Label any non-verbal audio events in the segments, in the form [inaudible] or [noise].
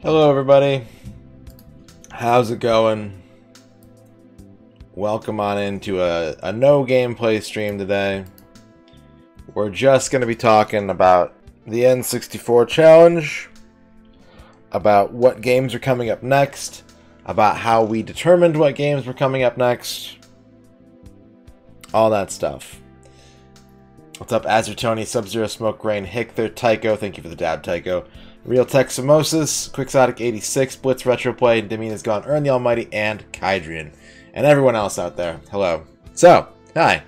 Hello, everybody. How's it going? Welcome on into a, a no gameplay stream today. We're just going to be talking about the N64 challenge, about what games are coming up next, about how we determined what games were coming up next, all that stuff. What's up, Azure Tony, Sub Zero Smoke Rain, Hickler, Tycho, thank you for the dab, Tycho. Real Tech Quixotic 86, Blitz Retroplay, Demin is Gone, Earn the Almighty, and Kydrian. And everyone else out there. Hello. So, hi.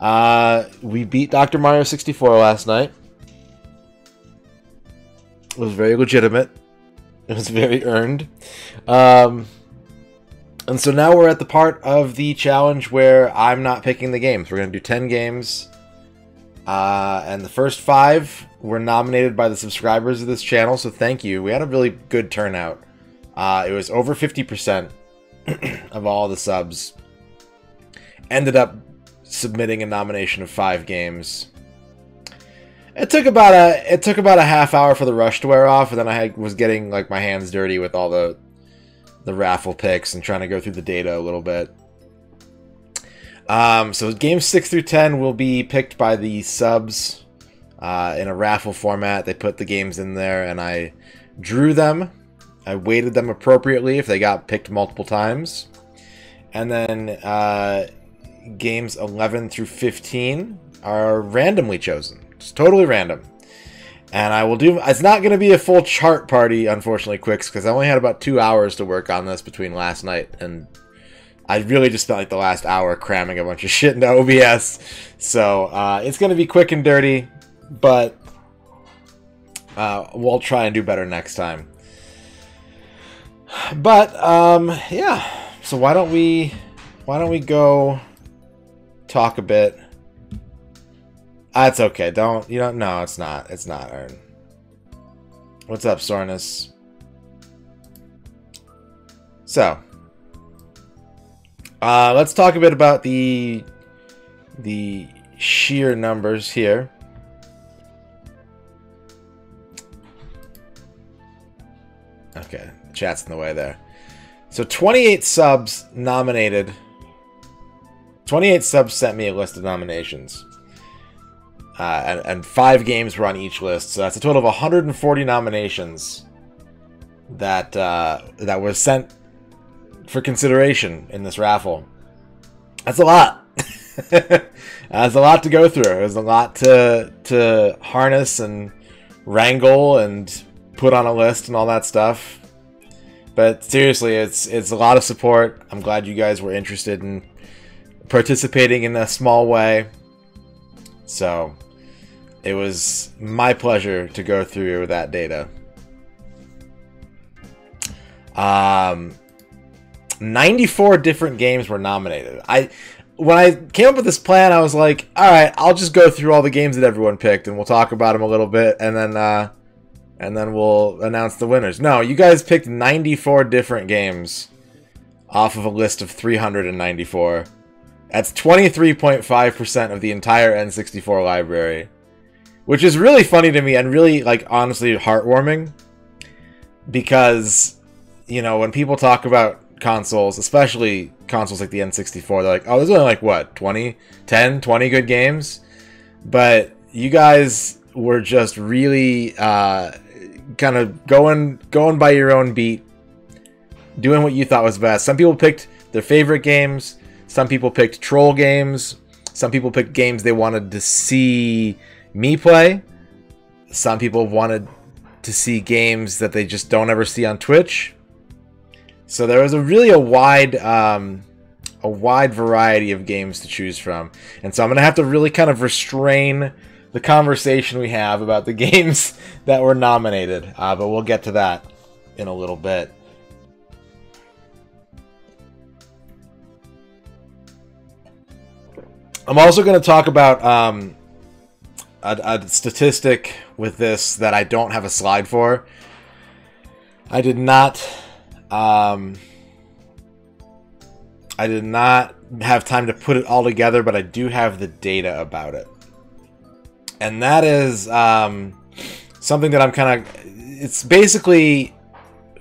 Uh, we beat Dr. Mario 64 last night. It was very legitimate. It was very earned. Um, and so now we're at the part of the challenge where I'm not picking the games. We're going to do 10 games. Uh, and the first five were nominated by the subscribers of this channel, so thank you. We had a really good turnout. Uh, it was over 50% [clears throat] of all the subs. Ended up submitting a nomination of five games. It took about a it took about a half hour for the rush to wear off, and then I had, was getting like my hands dirty with all the the raffle picks and trying to go through the data a little bit. Um, so games six through ten will be picked by the subs uh, in a raffle format. They put the games in there, and I drew them. I weighted them appropriately if they got picked multiple times, and then uh, games eleven through fifteen are randomly chosen. It's totally random. And I will do. It's not going to be a full chart party, unfortunately, Quicks, because I only had about two hours to work on this between last night and I really just spent like the last hour cramming a bunch of shit into OBS. So uh, it's going to be quick and dirty, but uh, we'll try and do better next time. But um, yeah, so why don't we why don't we go talk a bit? That's okay. Don't you don't? No, it's not. It's not Ern. What's up, Sornus? So, uh, let's talk a bit about the the sheer numbers here. Okay, chat's in the way there. So 28 subs nominated. 28 subs sent me a list of nominations. Uh, and, and five games were on each list, so that's a total of 140 nominations that uh, that was sent for consideration in this raffle. That's a lot. [laughs] That's a lot to go through. There's a lot to to harness and wrangle and put on a list and all that stuff. But seriously, it's it's a lot of support. I'm glad you guys were interested in participating in a small way. So it was my pleasure to go through that data. Um, 94 different games were nominated. I when I came up with this plan, I was like, all right, I'll just go through all the games that everyone picked and we'll talk about them a little bit and then uh and then we'll announce the winners. No, you guys picked 94 different games off of a list of 394. That's 23.5% of the entire N64 library. Which is really funny to me and really like honestly heartwarming because you know, when people talk about consoles, especially consoles like the N64, they're like, oh, there's only like what, 20, 10, 20 good games? But you guys were just really uh, kind of going going by your own beat, doing what you thought was best. Some people picked their favorite games. Some people picked troll games. Some people picked games they wanted to see me play. Some people wanted to see games that they just don't ever see on Twitch. So there was a really a wide um, a wide variety of games to choose from, and so I'm gonna have to really kind of restrain the conversation we have about the [laughs] games that were nominated. Uh, but we'll get to that in a little bit. I'm also going to talk about um, a, a statistic with this that I don't have a slide for. I did not um, I did not have time to put it all together, but I do have the data about it. And that is um, something that I'm kind of. It's basically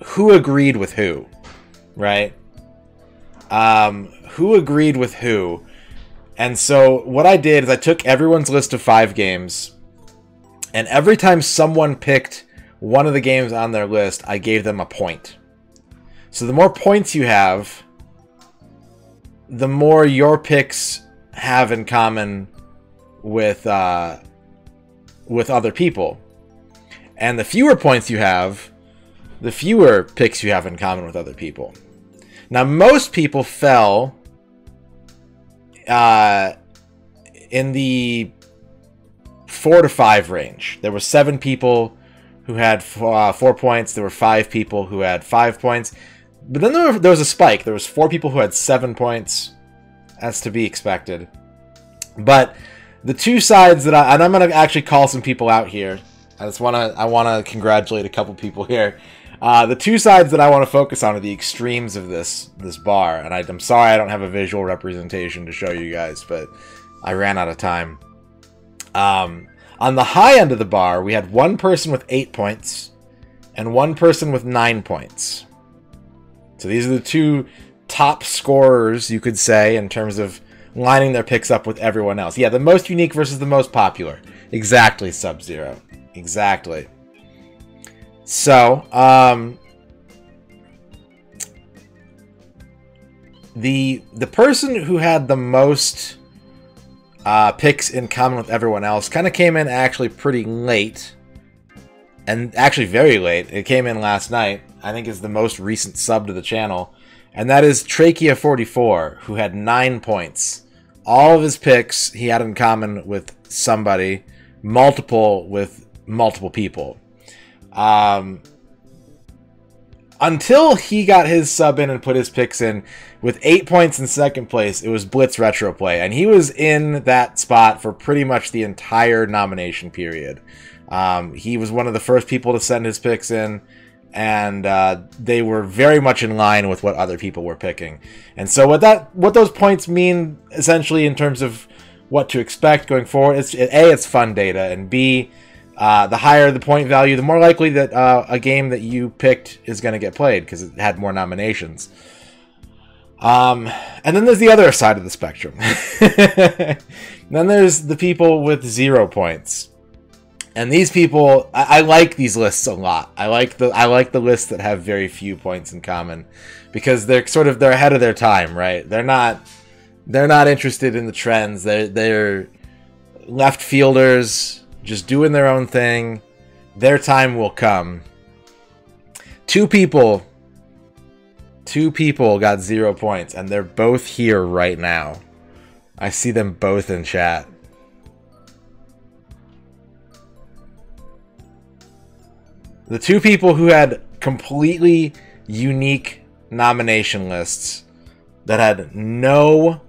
who agreed with who, right? Um, who agreed with who? And so what I did is I took everyone's list of five games, and every time someone picked one of the games on their list, I gave them a point. So the more points you have, the more your picks have in common with uh, with other people. And the fewer points you have, the fewer picks you have in common with other people. Now, most people fell uh, in the four to five range. There were seven people who had four, uh, four points. There were five people who had five points. But then there, there was a spike. There was four people who had seven points. That's to be expected. But the two sides that I and I'm gonna actually call some people out here. I just wanna I wanna congratulate a couple people here. Uh, the two sides that I want to focus on are the extremes of this this bar, and I, am sorry I don't have a visual representation to show you guys, but I ran out of time. Um, on the high end of the bar, we had one person with eight points and one person with nine points. So these are the two top scorers, you could say, in terms of lining their picks up with everyone else. Yeah, the most unique versus the most popular. Exactly, Sub Zero. Exactly. So, um, the the person who had the most uh, picks in common with everyone else kind of came in actually pretty late, and actually very late. It came in last night. I think is the most recent sub to the channel, and that is Trachea44, who had nine points. All of his picks he had in common with somebody, multiple with multiple people. Um, until he got his sub in and put his picks in with eight points in second place, it was Blitz Retro Play, and he was in that spot for pretty much the entire nomination period. Um, he was one of the first people to send his picks in, and uh, they were very much in line with what other people were picking. And so, what that what those points mean essentially in terms of what to expect going forward, it's a it's fun data, and b uh, the higher the point value, the more likely that uh, a game that you picked is going to get played because it had more nominations. Um, and then there's the other side of the spectrum. [laughs] then there's the people with zero points. And these people, I, I, like these lists a lot. I like the I like the lists that have very few points in common, because they're sort of they're ahead of their time, right? They're not they're not interested in the trends. They're they're left fielders just doing their own thing. Their time will come. Two people, two people got zero points, and they're both here right now. I see them both in chat. The two people who had completely unique nomination lists that had no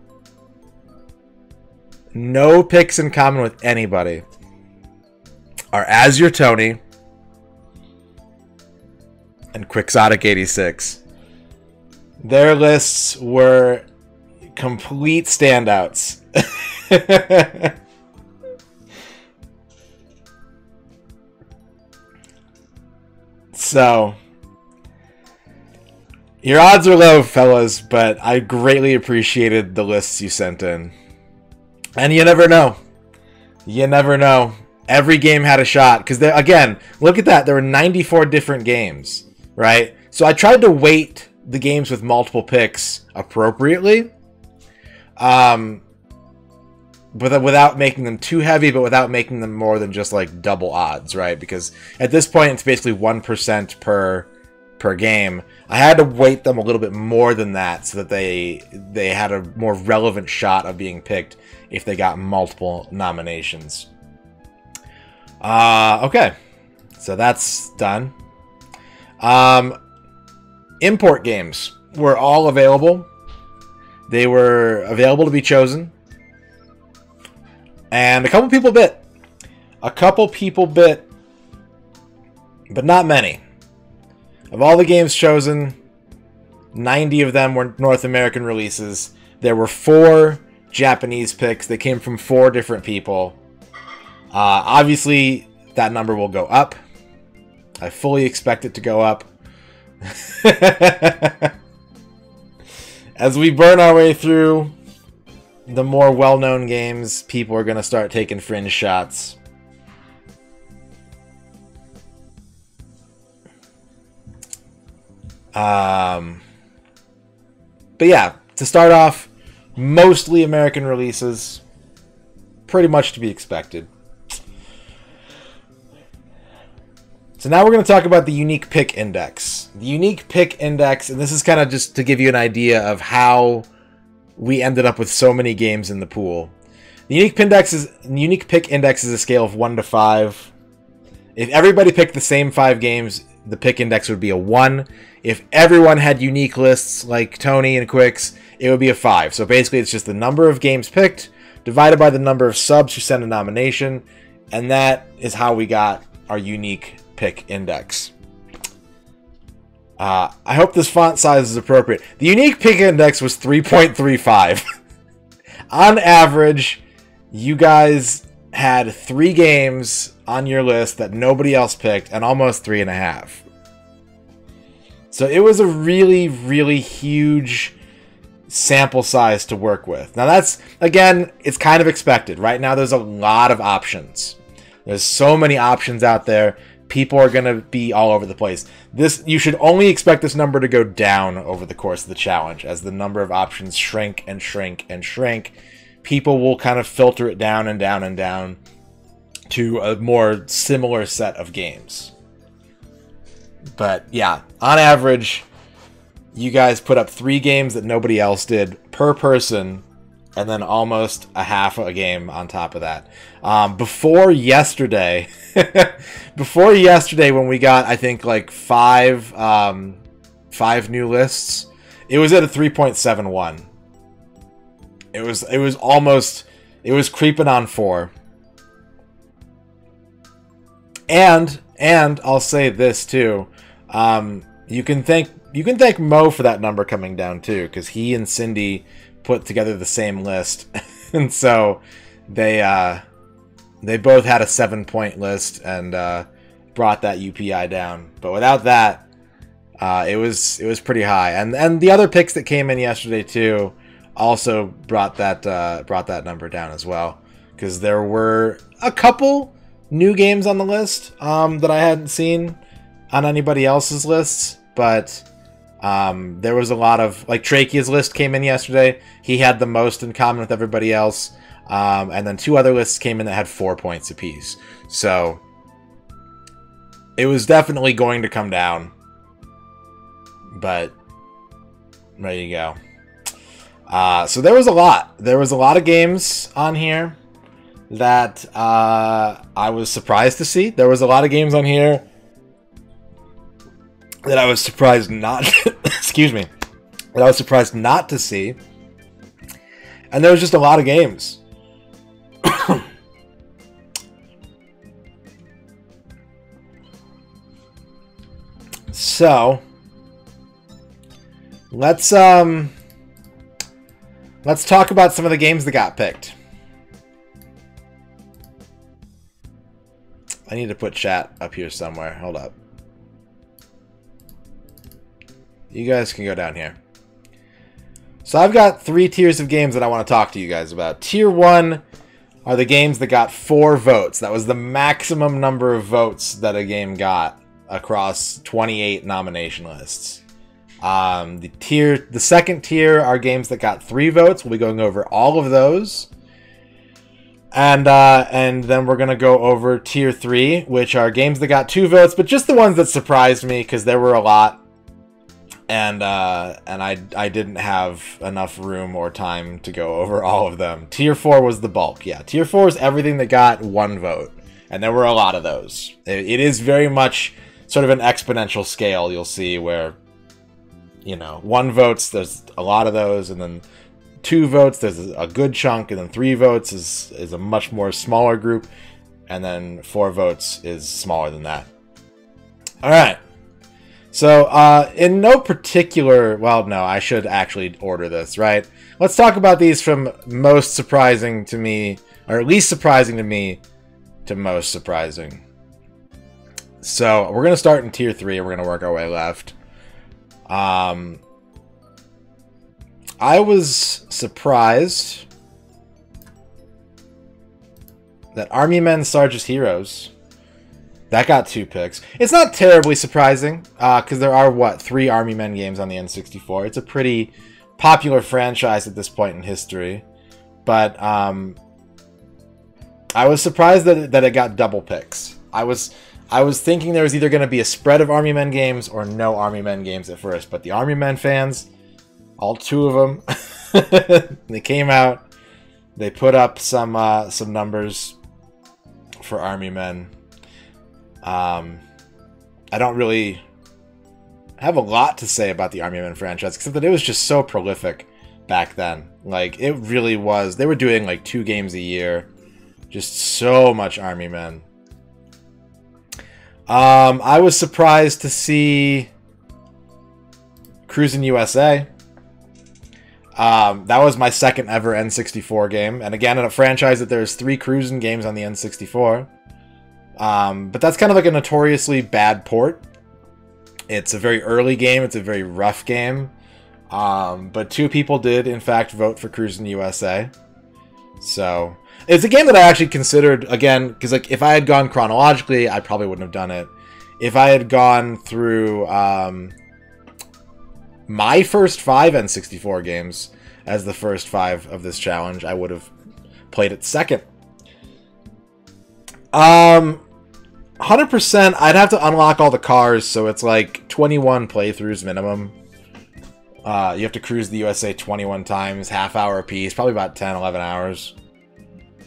no picks in common with anybody are Azure Tony and Quixotic 86. Their lists were complete standouts. [laughs] so, your odds are low, fellas, but I greatly appreciated the lists you sent in. And you never know. You never know every game had a shot because again look at that there were 94 different games right so i tried to weight the games with multiple picks appropriately um but without making them too heavy but without making them more than just like double odds right because at this point it's basically 1% per per game i had to weight them a little bit more than that so that they they had a more relevant shot of being picked if they got multiple nominations uh, okay. So that's done. Um, import games were all available. They were available to be chosen. And a couple people bit. A couple people bit, but not many. Of all the games chosen, 90 of them were North American releases. There were four Japanese picks that came from four different people. Uh, obviously, that number will go up. I fully expect it to go up. [laughs] As we burn our way through the more well-known games, people are going to start taking fringe shots. Um, but yeah, to start off, mostly American releases. Pretty much to be expected. So now we're going to talk about the unique pick index. The unique pick index, and this is kind of just to give you an idea of how we ended up with so many games in the pool. The unique index is unique pick index is a scale of one to five. If everybody picked the same five games, the pick index would be a one. If everyone had unique lists like Tony and Quicks, it would be a five. So basically, it's just the number of games picked divided by the number of subs who sent a nomination, and that is how we got our unique pick index. Uh, I hope this font size is appropriate. The unique pick index was 3.35. [laughs] on average, you guys had three games on your list that nobody else picked, and almost three and a half. So it was a really, really huge sample size to work with. Now that's again, it's kind of expected. Right now there's a lot of options. There's so many options out there. People are going to be all over the place. This you should only expect this number to go down over the course of the challenge as the number of options shrink and shrink and shrink. People will kind of filter it down and down and down to a more similar set of games. But yeah, on average, you guys put up three games that nobody else did per person, and then almost a half a game on top of that. Um, before yesterday, [laughs] before yesterday, when we got I think like five um, five new lists, it was at a three point seven one. It was it was almost it was creeping on four. And and I'll say this too, um, you can thank you can thank Mo for that number coming down too, because he and Cindy put together the same list, [laughs] and so they uh, they both had a seven point list and uh, brought that UPI down. But without that, uh, it was it was pretty high. And and the other picks that came in yesterday too also brought that uh, brought that number down as well because there were a couple new games on the list um, that I hadn't seen on anybody else's lists, but um, there was a lot of like Trachea's list came in yesterday. He had the most in common with everybody else, um, and then two other lists came in that had four points apiece. So it was definitely going to come down, but there you go. Uh, so there was a lot. There was a lot of games on here that uh, I was surprised to see. There was a lot of games on here that I was surprised not, [laughs] excuse me, that I was surprised not to see. And there was just a lot of games. [coughs] so, let's um let's talk about some of the games that got picked. I need to put chat up here somewhere. Hold up. You guys can go down here. So I've got three tiers of games that I want to talk to you guys about. Tier 1 are the games that got four votes. That was the maximum number of votes that a game got across 28 nomination lists. Um, the tier, the second tier are games that got three votes. We'll be going over all of those, and uh, and then we're gonna go over tier three, which are games that got two votes, but just the ones that surprised me because there were a lot and uh, and I I didn't have enough room or time to go over all of them. Tier four was the bulk. Yeah, tier four is everything that got one vote, and there were a lot of those. it, it is very much sort of an exponential scale. You'll see where you know one votes there's a lot of those, and then two votes there's a good chunk, and then three votes is is a much more smaller group, and then four votes is smaller than that. All right. So, uh, in no particular, well, no, I should actually order this, right? Let's talk about these from most surprising to me, or least surprising to me, to most surprising. So, we're going to start in tier 3, and we're going to work our way left. Um, I was surprised that Army Men Sarge's Heroes that got two picks. It's not terribly surprising because uh, there are what three Army Men games on the N64. It's a pretty popular franchise at this point in history, but um, I was surprised that that it got double picks. I was I was thinking there was either going to be a spread of Army Men games or no Army Men games at first, but the Army Men fans, all two of them, [laughs] they came out, they put up some uh, some numbers for Army Men. Um, I don't really have a lot to say about the Army Men franchise, except that it was just so prolific back then. Like, it really was. They were doing like two games a year. Just so much Army Men. Um, I was surprised to see Cruis'n USA. Um, that was my second ever N64 game. And again, in a franchise that there's three Cruis'n games on the N64. Um, but that's kind of like a notoriously bad port. It's a very early game. It's a very rough game. Um, but two people did, in fact, vote for Cruis'n USA. So it's a game that I actually considered again because like if I had gone chronologically, I probably wouldn't have done it. If I had gone through um, my first five N64 games as the first five of this challenge, I would have played it second. Um, 100%, I'd have to unlock all the cars, so it's like 21 playthroughs minimum. Uh, you have to cruise the USA 21 times, half hour a piece, probably about 10, 11 hours.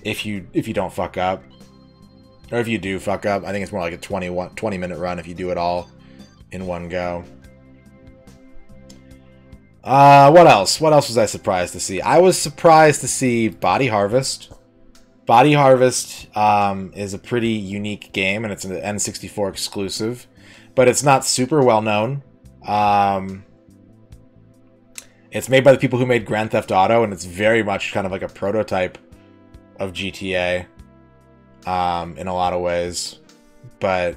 If you if you don't fuck up. Or if you do fuck up, I think it's more like a 21, 20 minute run if you do it all in one go. Uh, what else? What else was I surprised to see? I was surprised to see Body Harvest. Body Harvest um, is a pretty unique game, and it's an N64 exclusive, but it's not super well known. Um, it's made by the people who made Grand Theft Auto, and it's very much kind of like a prototype of GTA um, in a lot of ways. But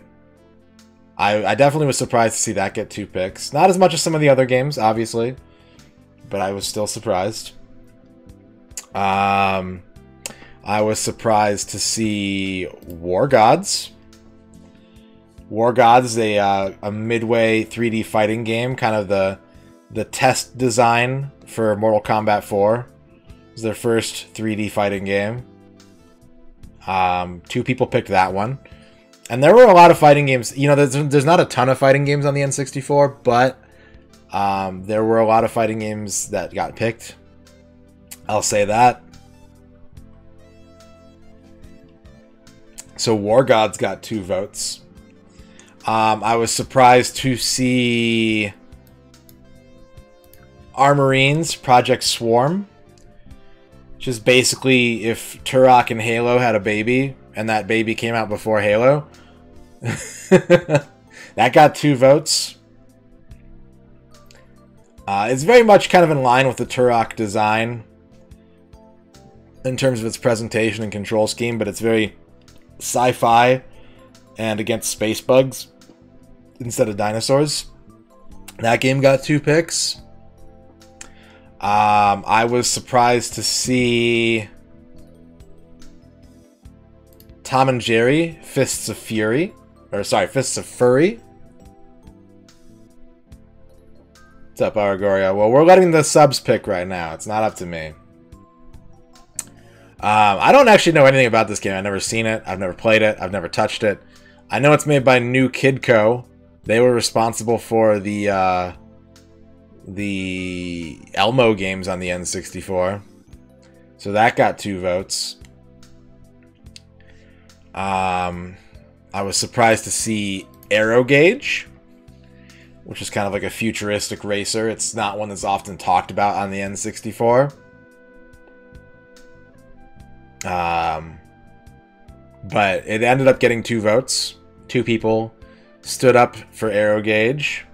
I, I definitely was surprised to see that get two picks. Not as much as some of the other games, obviously, but I was still surprised. Um, I was surprised to see War Gods. War Gods, a uh, a midway 3D fighting game, kind of the the test design for Mortal Kombat 4. It was their first 3D fighting game. Um, two people picked that one. And there were a lot of fighting games. You know, there's, there's not a ton of fighting games on the N64, but um, there were a lot of fighting games that got picked. I'll say that. So War Gods got two votes. Um, I was surprised to see Armorines Project Swarm. Which is basically if Turok and Halo had a baby, and that baby came out before Halo. [laughs] that got two votes. Uh, it's very much kind of in line with the Turok design in terms of its presentation and control scheme, but it's very sci-fi and against space bugs instead of dinosaurs. That game got two picks. Um, I was surprised to see Tom and Jerry Fists of Fury, or sorry, Fists of Furry. What's up, Aragoria? Well, we're letting the subs pick right now. It's not up to me. Um, I don't actually know anything about this game. I've never seen it. I've never played it. I've never touched it. I know it's made by NewKidCo. They were responsible for the uh, the Elmo games on the N64. So that got two votes. Um, I was surprised to see Aero Gauge, which is kind of like a futuristic racer. It's not one that's often talked about on the N64. Um, but it ended up getting two votes. Two people stood up for Aero Gauge.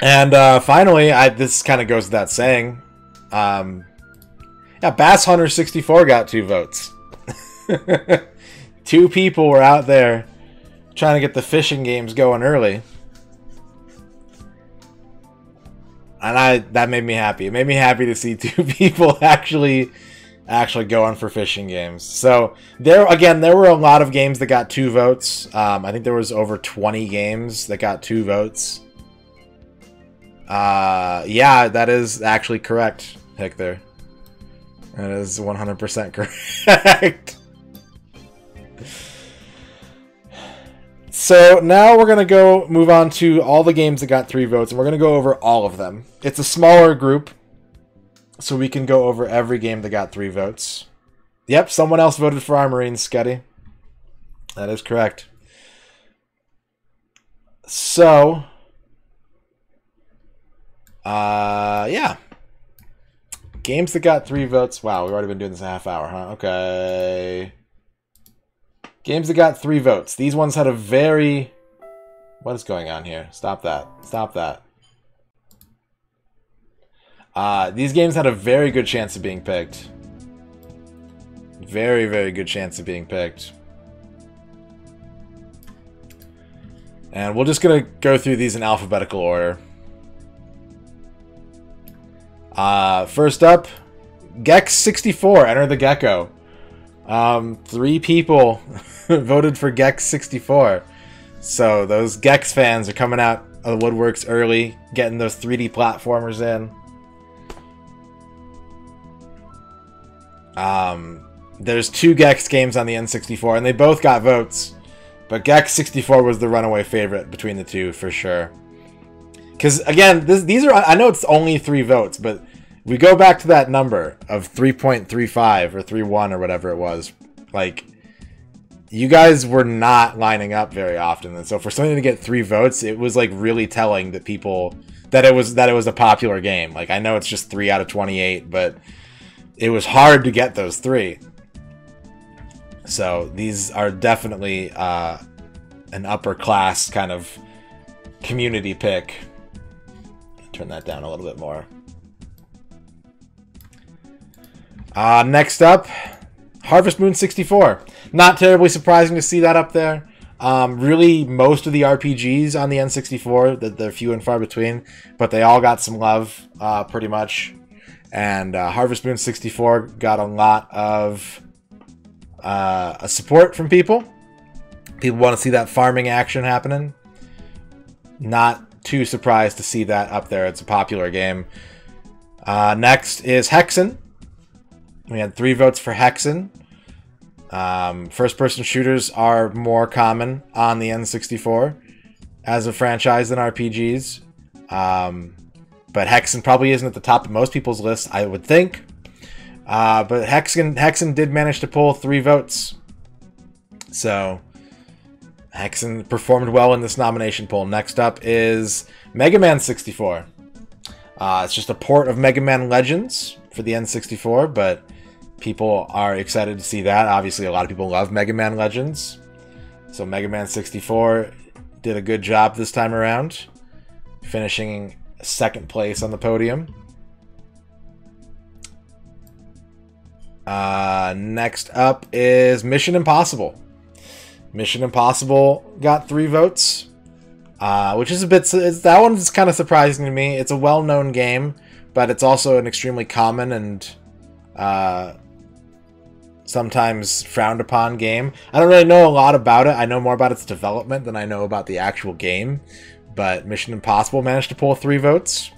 And uh, finally, I, this kind of goes without saying. Um, yeah, Bass Hunter 64 got two votes. [laughs] two people were out there trying to get the fishing games going early. And I that made me happy. It made me happy to see [laughs] two people actually actually going for fishing games. So there again, there were a lot of games that got two votes. Um, I think there was over 20 games that got two votes. Uh, yeah, that is actually correct, Hector. That is 100% [laughs] correct. So now we're going to go move on to all the games that got three votes, and we're going to go over all of them. It's a smaller group, so we can go over every game that got three votes. Yep, someone else voted for Armorines, Scuddy. That is correct. So, uh, yeah. Games that got three votes. Wow, we've already been doing this a half hour, huh? Okay. Games that got three votes. These ones had a very... What is going on here? Stop that. Stop that. Uh, these games had a very good chance of being picked. Very, very good chance of being picked. And we're just going to go through these in alphabetical order. Uh, first up, Gex64, Enter the Gecko. Um, three people [laughs] voted for Gex 64. So those Gex fans are coming out of the woodworks early, getting those 3D platformers in. Um, there's two Gex games on the N64, and they both got votes. But Gex 64 was the runaway favorite between the two for sure. Because again, this, these are I know it's only three votes, but we go back to that number of 3.35 or 3.1 or whatever it was. Like, you guys were not lining up very often, and so for something to get three votes, it was like really telling that people that it was that it was a popular game. Like, I know it's just three out of 28, but it was hard to get those three. So these are definitely uh, an upper class kind of community pick. Turn that down a little bit more. Uh, next up, Harvest Moon 64. Not terribly surprising to see that up there. Um, really, most of the RPGs on the N64, that they're few and far between, but they all got some love, uh, pretty much. And uh, Harvest Moon 64 got a lot of uh, support from people. People want to see that farming action happening. Not too surprised to see that up there. It's a popular game. Uh, next is Hexen. We had three votes for Hexen. Um, First-person shooters are more common on the N64 as a franchise than RPGs. Um, but Hexen probably isn't at the top of most people's list, I would think. Uh, but Hexen, Hexen did manage to pull three votes. So, Hexen performed well in this nomination poll. Next up is Mega Man 64. Uh, it's just a port of Mega Man Legends for the N64, but people are excited to see that. Obviously, a lot of people love Mega Man Legends. So Mega Man 64 did a good job this time around, finishing second place on the podium. Uh, next up is Mission Impossible. Mission Impossible got three votes, uh, which is a bit. that one's kind of surprising to me. It's a well-known game, but it's also an extremely common and uh, sometimes frowned upon game. I don't really know a lot about it. I know more about its development than I know about the actual game. But Mission Impossible managed to pull three votes.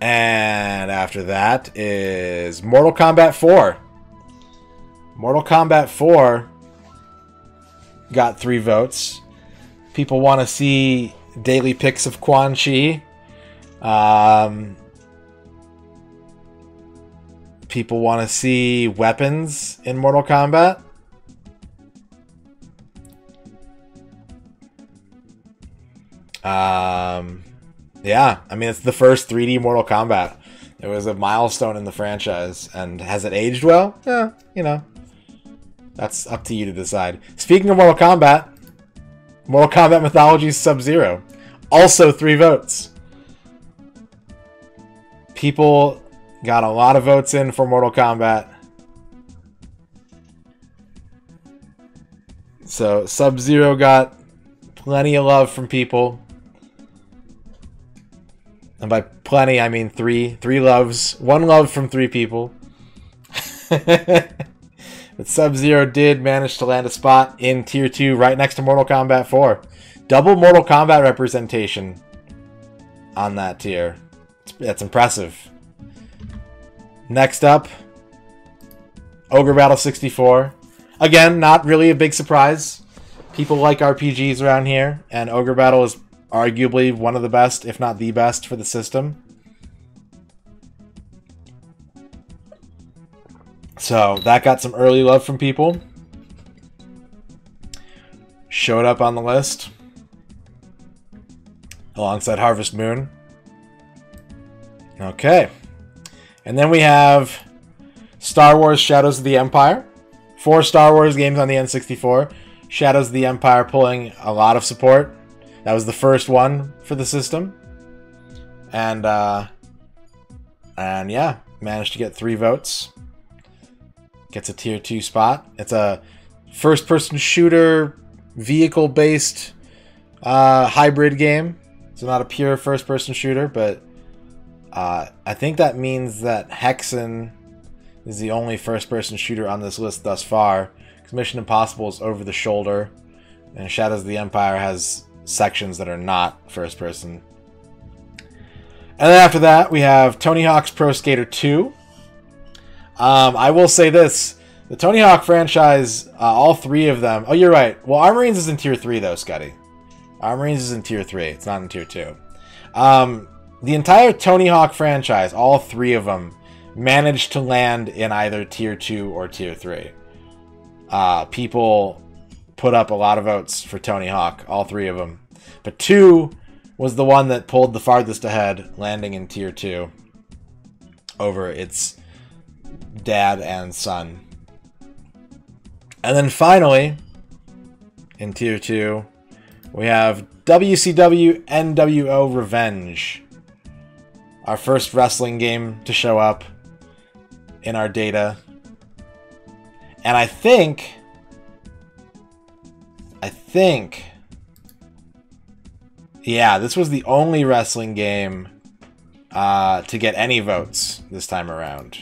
And after that is Mortal Kombat 4. Mortal Kombat 4 got three votes. People want to see daily pics of Quan Chi. Um, people want to see weapons in Mortal Kombat. Um, yeah, I mean, it's the first 3D Mortal Kombat. It was a milestone in the franchise, and has it aged well? Yeah, you know, that's up to you to decide. Speaking of Mortal Kombat, Mortal Kombat Mythology Sub-Zero, also three votes. People Got a lot of votes in for Mortal Kombat. So Sub-Zero got plenty of love from people. And by plenty, I mean three. Three loves. One love from three people. [laughs] but Sub-Zero did manage to land a spot in Tier 2 right next to Mortal Kombat 4. Double Mortal Kombat representation on that tier. That's impressive. Next up, Ogre Battle 64. Again, not really a big surprise. People like RPGs around here, and Ogre Battle is arguably one of the best, if not the best, for the system. So that got some early love from people. Showed up on the list alongside Harvest Moon. Okay. And then we have Star Wars Shadows of the Empire. Four Star Wars games on the N64. Shadows of the Empire pulling a lot of support. That was the first one for the system. And, uh, and yeah, managed to get three votes. Gets a tier two spot. It's a first person shooter, vehicle based uh, hybrid game. So not a pure first person shooter, but uh, I think that means that Hexen is the only first person shooter on this list thus far. Because Mission Impossible is over the shoulder, and Shadows of the Empire has sections that are not first person. And then after that, we have Tony Hawk's Pro Skater 2. Um, I will say this. The Tony Hawk franchise, uh, all three of them... Oh, you're right. Well, Armorines is in Tier 3, though, Scotty. Armorines is in Tier 3. It's not in Tier 2. Um, the entire Tony Hawk franchise, all three of them, managed to land in either Tier 2 or Tier 3. Uh, people put up a lot of votes for Tony Hawk, all three of them. But 2 was the one that pulled the farthest ahead, landing in Tier 2 over its dad and son. And then finally, in Tier 2, we have WCW NWO Revenge. Our first wrestling game to show up in our data. And I think... I think... Yeah, this was the only wrestling game uh, to get any votes this time around.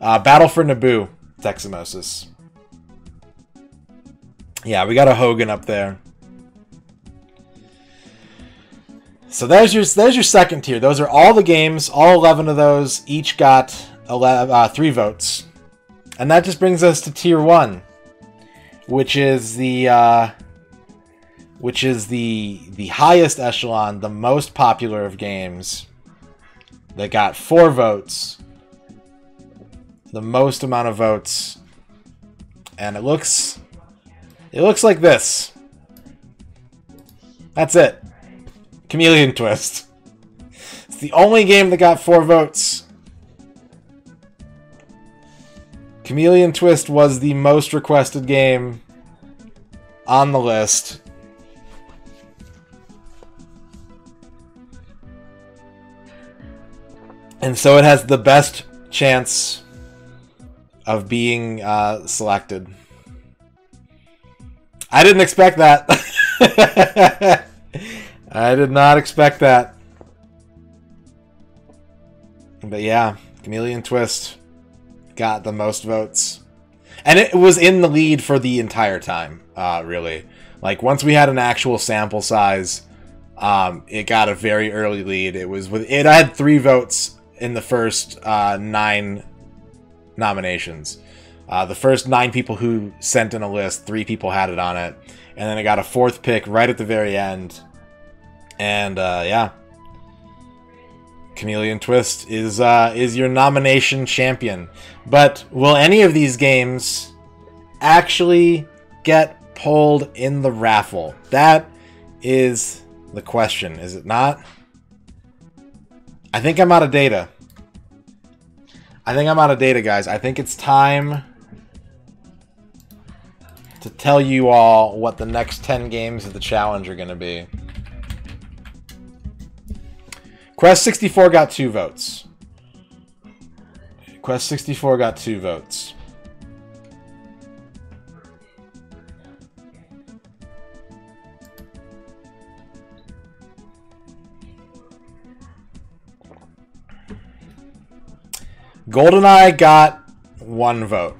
Uh, Battle for Naboo, Teximosis. Yeah, we got a Hogan up there. So there's your there's your second tier. Those are all the games. All 11 of those each got 11, uh, three votes, and that just brings us to tier one, which is the uh, which is the the highest echelon, the most popular of games. That got four votes, the most amount of votes, and it looks it looks like this. That's it. Chameleon Twist. It's the only game that got four votes. Chameleon Twist was the most requested game on the list. And so it has the best chance of being uh, selected. I didn't expect that. [laughs] I did not expect that. But yeah, Chameleon Twist got the most votes. And it was in the lead for the entire time, uh, really. Like, once we had an actual sample size, um, it got a very early lead. It was with it had three votes in the first uh, nine nominations. Uh, the first nine people who sent in a list, three people had it on it, and then it got a fourth pick right at the very end, and uh, yeah, Chameleon Twist is uh, is your nomination champion. But will any of these games actually get pulled in the raffle? That is the question, is it not? I think I'm out of data. I think I'm out of data, guys. I think it's time to tell you all what the next 10 games of the challenge are going to be. Quest 64 got two votes. Quest 64 got two votes. GoldenEye got one vote.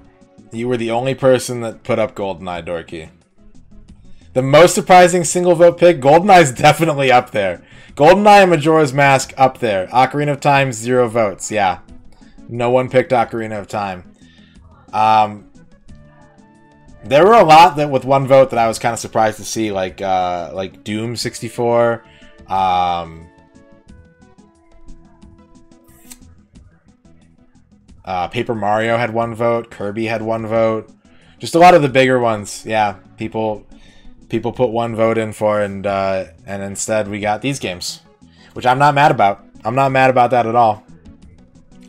You were the only person that put up GoldenEye, Dorky. The most surprising single vote pick, GoldenEye's [laughs] definitely up there. GoldenEye Majora's Mask up there. Ocarina of Time, zero votes. Yeah. No one picked Ocarina of Time. Um, there were a lot that with one vote that I was kind of surprised to see, like uh, like Doom 64. Um, uh, Paper Mario had one vote. Kirby had one vote. Just a lot of the bigger ones. Yeah, people people put one vote in for, and uh, and instead we got these games, which I'm not mad about. I'm not mad about that at all.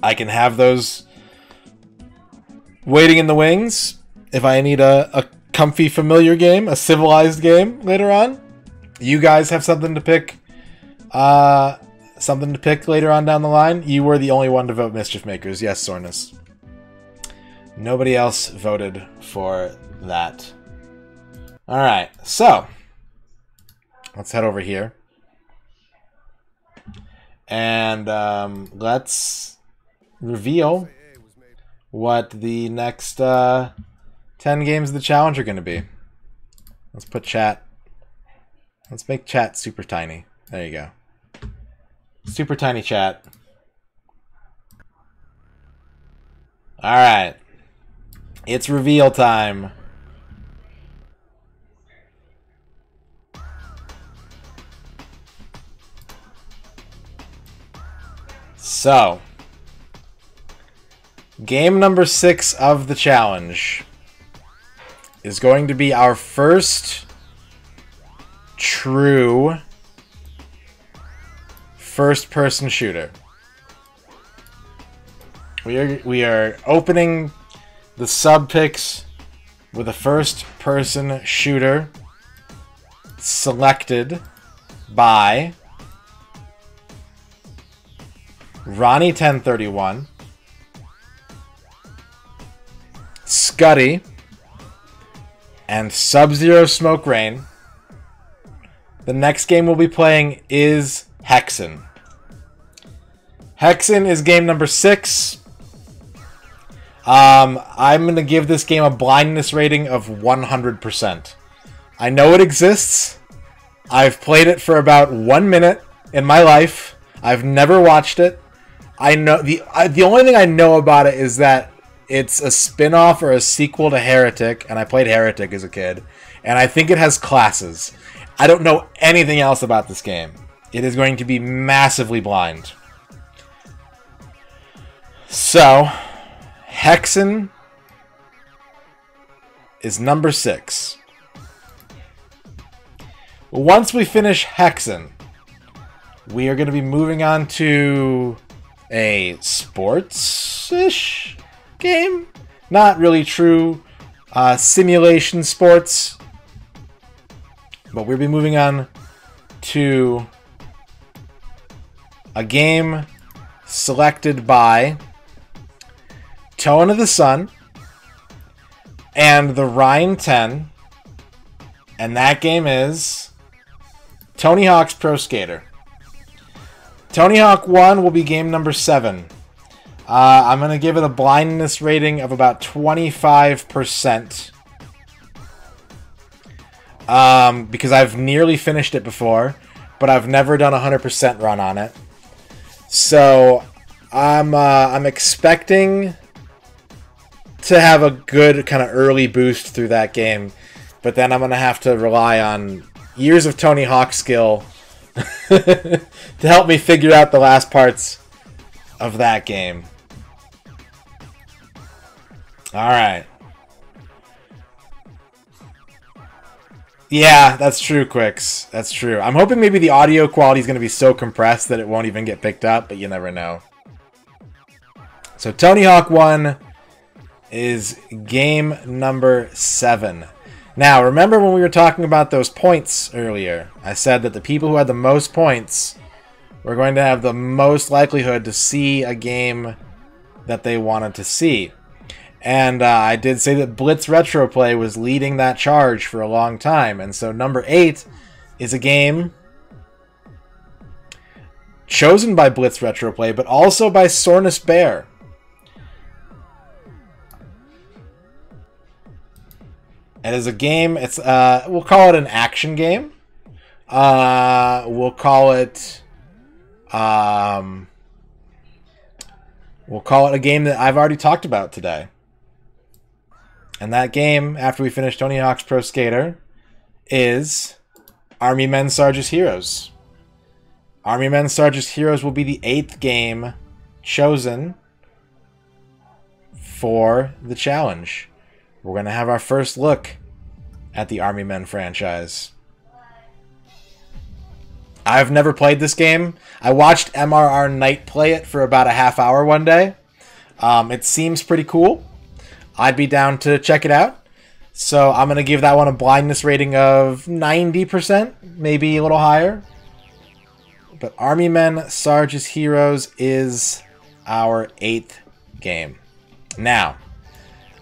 I can have those waiting in the wings if I need a, a comfy, familiar game, a civilized game later on. You guys have something to pick. Uh, something to pick later on down the line. You were the only one to vote Mischief Makers. Yes, Sornus. Nobody else voted for that. All right, so let's head over here and um, let's reveal what the next uh, 10 games of the challenge are going to be. Let's put chat. Let's make chat super tiny. There you go. Super tiny chat. All right. It's reveal time. So, game number six of the challenge is going to be our first true first person shooter. We are we are opening the sub picks with a first person shooter selected by Ronnie 1031, Scuddy, and Sub-Zero Smoke Rain. The next game we'll be playing is Hexen. Hexen is game number six. Um, I'm going to give this game a blindness rating of 100%. I know it exists. I've played it for about one minute in my life. I've never watched it. I know the I, the only thing I know about it is that it's a spin-off or a sequel to Heretic, and I played Heretic as a kid, and I think it has classes. I don't know anything else about this game. It is going to be massively blind. So, Hexen is number six. Once we finish Hexen, we are going to be moving on to a sports-ish game. Not really true uh, simulation sports. But we'll be moving on to a game selected by Tone of the Sun and the Rhine 10. And that game is Tony Hawk's Pro Skater. Tony Hawk 1 will be game number 7. Uh, I'm going to give it a blindness rating of about 25%. Um, because I've nearly finished it before, but I've never done a 100% run on it. So, I'm, uh, I'm expecting to have a good kind of early boost through that game, but then I'm going to have to rely on years of Tony Hawk skill [laughs] to help me figure out the last parts of that game. Alright. Yeah, that's true, Quicks. That's true. I'm hoping maybe the audio quality is going to be so compressed that it won't even get picked up, but you never know. So Tony Hawk 1 is game number 7. Now, remember when we were talking about those points earlier? I said that the people who had the most points were going to have the most likelihood to see a game that they wanted to see. And uh, I did say that Blitz Retroplay was leading that charge for a long time. And so number 8 is a game chosen by Blitz Retroplay, but also by Sornus Bear. It is a game. It's uh, we'll call it an action game. Uh, we'll call it. Um, we'll call it a game that I've already talked about today. And that game, after we finish Tony Hawk's Pro Skater, is Army Men Sarge's Heroes. Army Men Sarge's Heroes will be the eighth game chosen for the challenge. We're going to have our first look at the Army Men franchise. I've never played this game. I watched MRR Knight play it for about a half hour one day. Um, it seems pretty cool. I'd be down to check it out. So I'm going to give that one a blindness rating of 90%, maybe a little higher. But Army Men Sarge's Heroes is our eighth game. Now,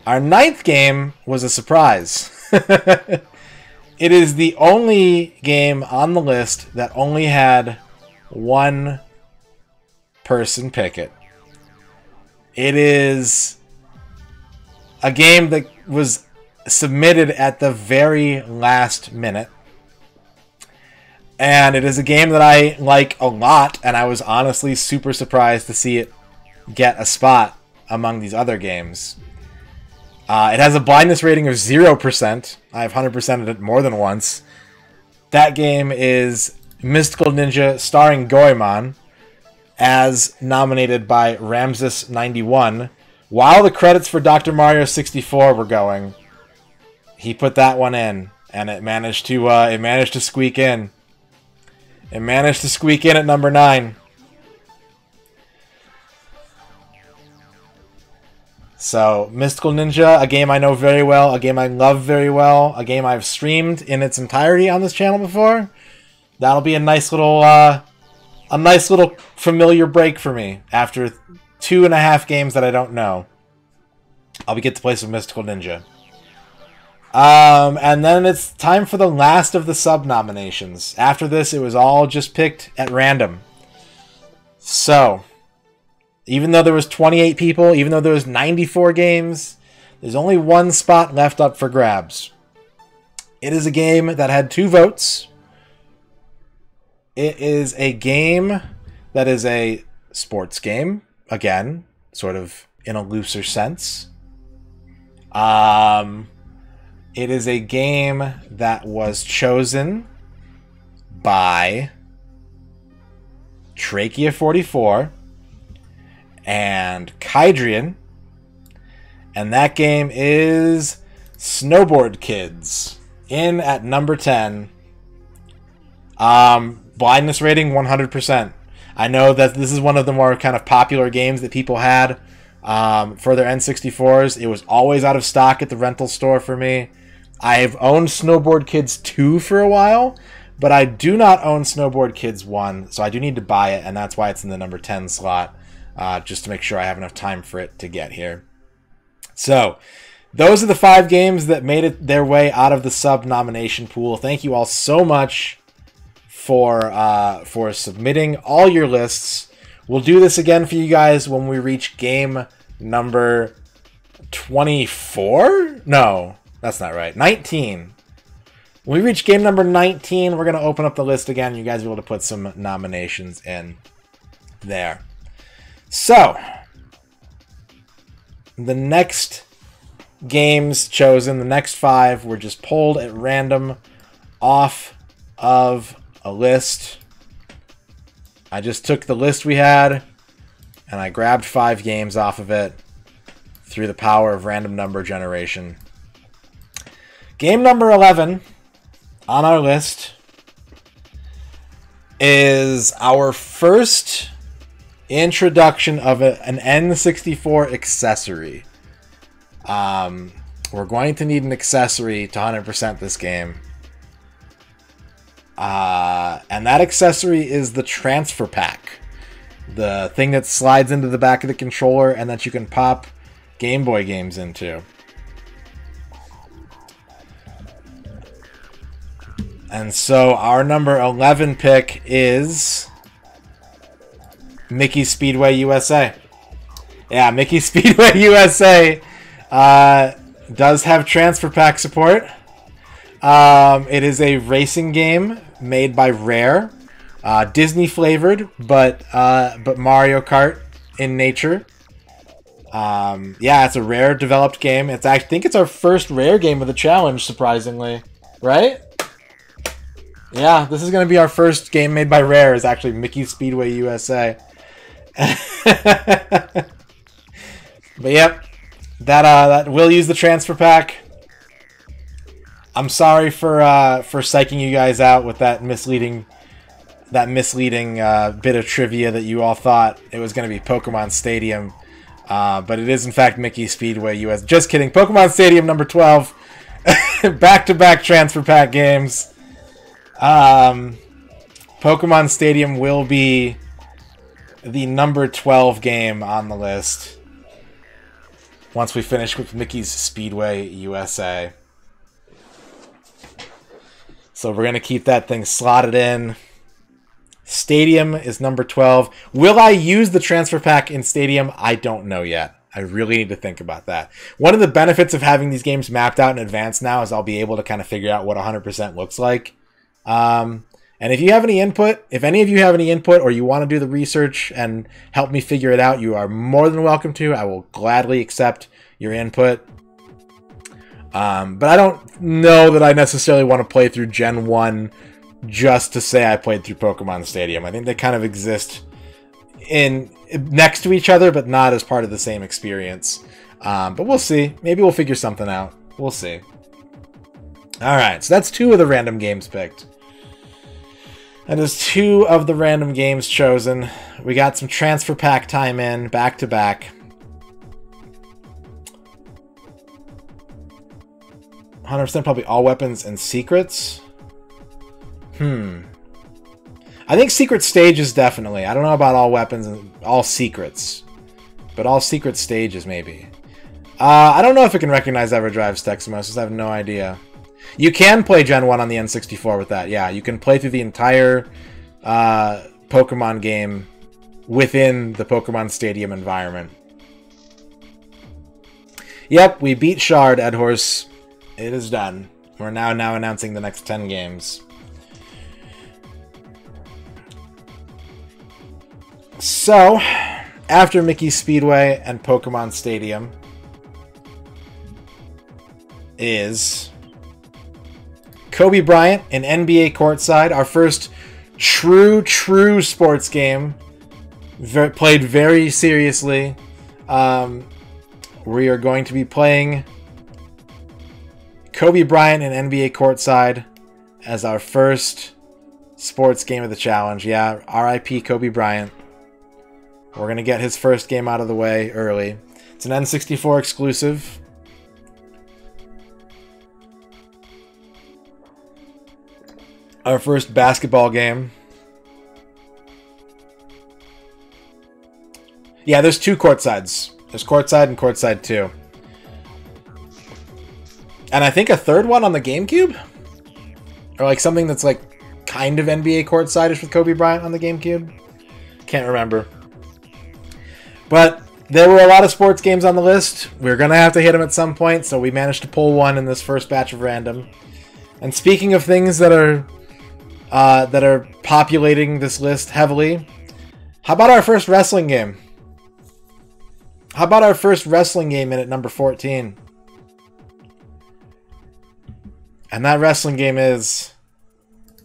our ninth game was a surprise. [laughs] it is the only game on the list that only had one person pick it. It is a game that was submitted at the very last minute. And it is a game that I like a lot, and I was honestly super surprised to see it get a spot among these other games. Uh, it has a blindness rating of 0%. I've 100%ed it more than once. That game is Mystical Ninja starring Goemon, as nominated by Ramses91. While the credits for Dr. Mario 64 were going, he put that one in, and it managed to uh, it managed to squeak in. It managed to squeak in at number nine. So, Mystical Ninja, a game I know very well, a game I love very well, a game I've streamed in its entirety on this channel before. That'll be a nice little, uh, a nice little familiar break for me after two and a half games that I don't know. I'll be get to play some Mystical Ninja. Um, and then it's time for the last of the sub nominations. After this, it was all just picked at random. So, even though there was 28 people, even though there was 94 games, there's only one spot left up for grabs. It is a game that had two votes. It is a game that is a sports game, again, sort of in a looser sense. Um, it is a game that was chosen by Trachea 44 and Kydrian. And that game is Snowboard Kids. In at number 10. Um, blindness rating 100%. I know that this is one of the more kind of popular games that people had um, for their N64s. It was always out of stock at the rental store for me. I've owned Snowboard Kids 2 for a while, but I do not own Snowboard Kids 1, so I do need to buy it, and that's why it's in the number 10 slot uh, just to make sure I have enough time for it to get here. So, those are the five games that made it their way out of the sub nomination pool. Thank you all so much for uh, for submitting all your lists. We'll do this again for you guys when we reach game number 24? No, that's not right. 19. When we reach game number 19, we're going to open up the list again. You guys will be able to put some nominations in there. So, the next games chosen, the next five, were just pulled at random off of a list. I just took the list we had and I grabbed five games off of it through the power of random number generation. Game number 11 on our list is our first introduction of a, an N64 accessory. Um, we're going to need an accessory to 100% this game. Uh, and that accessory is the transfer pack. The thing that slides into the back of the controller and that you can pop Game Boy games into. And so our number 11 pick is Mickey Speedway USA. Yeah, Mickey [laughs] Speedway USA. Uh, does have transfer pack support. Um, it is a racing game made by Rare, uh, Disney flavored, but uh, but Mario Kart in nature. Um, yeah, it's a Rare developed game. It's I think it's our first Rare game of the challenge, surprisingly, right? Yeah, this is going to be our first game made by Rare. Is actually Mickey Speedway USA. [laughs] but yep, that uh, that will use the transfer pack. I'm sorry for uh, for psyching you guys out with that misleading that misleading uh, bit of trivia that you all thought it was going to be Pokemon Stadium, uh, but it is in fact Mickey Speedway US. Just kidding. Pokemon Stadium number 12, back to back transfer pack games. Um, Pokemon Stadium will be the number 12 game on the list once we finish with Mickey's Speedway USA. So we're going to keep that thing slotted in. Stadium is number 12. Will I use the transfer pack in Stadium? I don't know yet. I really need to think about that. One of the benefits of having these games mapped out in advance now is I'll be able to kind of figure out what 100% looks like. Um, and if you have any input, if any of you have any input or you want to do the research and help me figure it out, you are more than welcome to. I will gladly accept your input. Um, but I don't know that I necessarily want to play through Gen 1 just to say I played through Pokemon Stadium. I think they kind of exist in next to each other, but not as part of the same experience. Um, but we'll see. Maybe we'll figure something out. We'll see. All right, so that's two of the random games picked. That is two of the random games chosen. We got some transfer pack time in, back to back. 100% probably all weapons and secrets. Hmm. I think secret stages definitely. I don't know about all weapons and all secrets. But all secret stages maybe. Uh, I don't know if it can recognize EverDrive's Texamos. I have no idea. You can play Gen 1 on the N64 with that. Yeah, you can play through the entire uh, Pokemon game within the Pokemon Stadium environment. Yep, we beat Shard, Edhorse. It is done. We're now now announcing the next 10 games. So, after Mickey Speedway and Pokemon Stadium is Kobe Bryant in NBA courtside, our first true, true sports game. Ver played very seriously. Um, we are going to be playing Kobe Bryant in NBA courtside as our first sports game of the challenge. Yeah, RIP Kobe Bryant. We're going to get his first game out of the way early. It's an N64 exclusive. Our first basketball game. Yeah, there's two court sides. There's courtside and courtside 2. And I think a third one on the GameCube? Or like something that's like kind of NBA courtside-ish with Kobe Bryant on the GameCube? Can't remember. But there were a lot of sports games on the list. We are going to have to hit them at some point, so we managed to pull one in this first batch of random. And speaking of things that are uh, that are populating this list heavily, how about our first wrestling game? How about our first wrestling game in at number 14? And that wrestling game is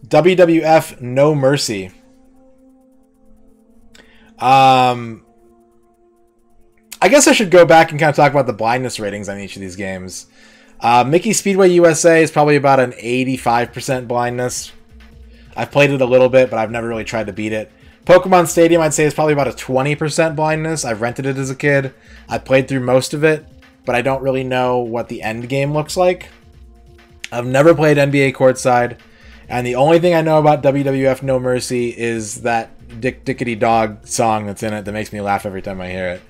WWF No Mercy. Um, I guess I should go back and kind of talk about the blindness ratings on each of these games. Uh, Mickey Speedway USA is probably about an 85% blindness. I've played it a little bit, but I've never really tried to beat it. Pokemon Stadium, I'd say, is probably about a 20% blindness. I've rented it as a kid. I played through most of it, but I don't really know what the end game looks like. I've never played NBA Courtside, and the only thing I know about WWF No Mercy is that Dick Dickety Dog song that's in it that makes me laugh every time I hear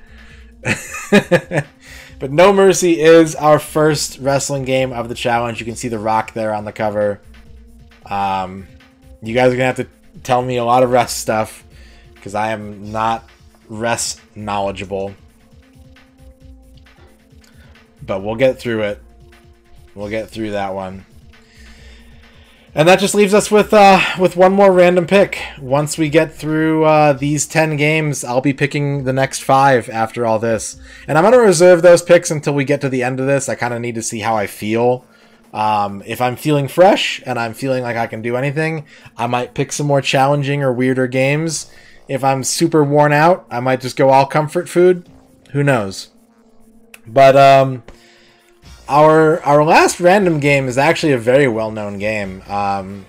it. [laughs] but No Mercy is our first wrestling game of the challenge. You can see The Rock there on the cover. Um, you guys are to have to tell me a lot of rest stuff because I am not rest knowledgeable. but we'll get through it. We'll get through that one. And that just leaves us with uh, with one more random pick. Once we get through uh, these ten games, I'll be picking the next five after all this, and I'm gonna reserve those picks until we get to the end of this. I kind of need to see how I feel. Um, if I'm feeling fresh and I'm feeling like I can do anything, I might pick some more challenging or weirder games. If I'm super worn out, I might just go all comfort food. Who knows? But um, our our last random game is actually a very well known game. Um,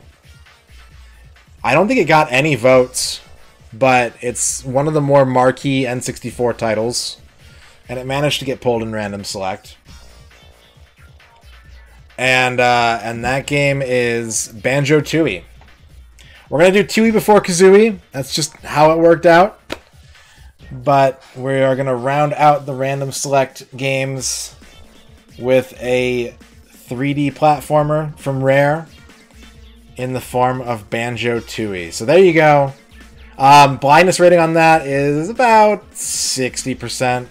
I don't think it got any votes, but it's one of the more marquee N64 titles, and it managed to get pulled in random select. And uh, and that game is Banjo Tooie. We're gonna do Tooie before Kazooie. That's just how it worked out. But we are gonna round out the random select games with a 3D platformer from Rare in the form of Banjo Tooie. So there you go. Um, blindness rating on that is about 60%.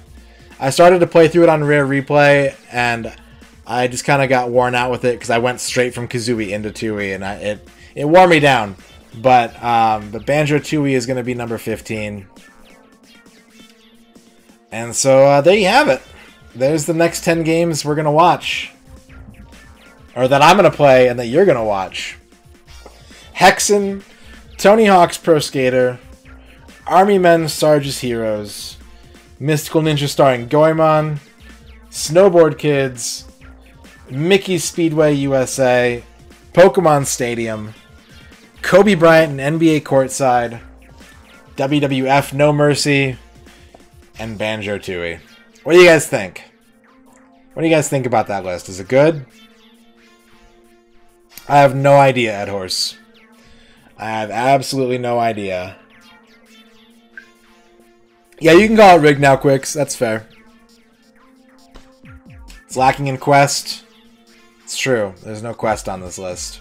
I started to play through it on Rare Replay, and I just kind of got worn out with it because I went straight from Kazooie into Tooie, and I, it it wore me down. But um, Banjo Tooie is going to be number 15. And so uh, there you have it there's the next 10 games we're going to watch. Or that I'm going to play and that you're going to watch. Hexen, Tony Hawk's Pro Skater, Army Men Sarge's Heroes, Mystical Ninja starring Goemon, Snowboard Kids, Mickey Speedway USA, Pokemon Stadium, Kobe Bryant and NBA Courtside, WWF No Mercy, and Banjo Tooie. What do you guys think? What do you guys think about that list? Is it good? I have no idea, Ed Horse. I have absolutely no idea. Yeah, you can call it rigged now, Quicks. That's fair. It's lacking in quest. It's true. There's no quest on this list.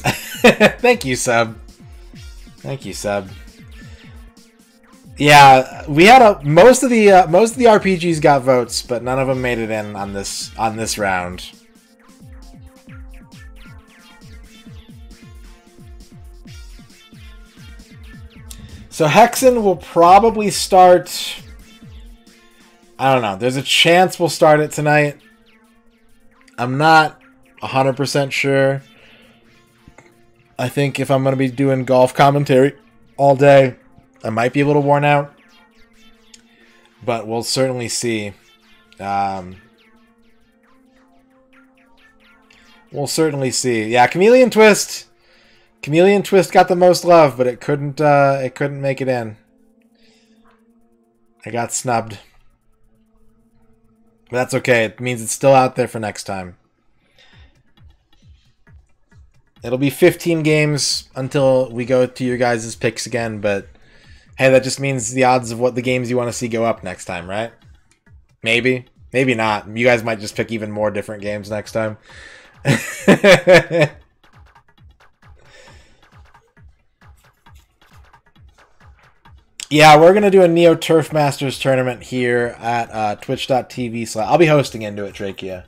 [laughs] Thank you, Sub. Thank you, Sub. Yeah, we had a most of the uh, most of the RPGs got votes, but none of them made it in on this on this round. So Hexen will probably start. I don't know. There's a chance we'll start it tonight. I'm not 100% sure. I think if I'm going to be doing golf commentary all day, I might be a little worn out. But we'll certainly see. Um, we'll certainly see. Yeah, Chameleon Twist. Chameleon Twist got the most love, but it couldn't. Uh, it couldn't make it in. I got snubbed. But that's okay. It means it's still out there for next time. It'll be 15 games until we go to your guys' picks again, but hey, that just means the odds of what the games you want to see go up next time, right? Maybe. Maybe not. You guys might just pick even more different games next time. [laughs] yeah, we're going to do a Neo Turf Masters tournament here at uh, twitch.tv. Slash. I'll be hosting into it, Trachea.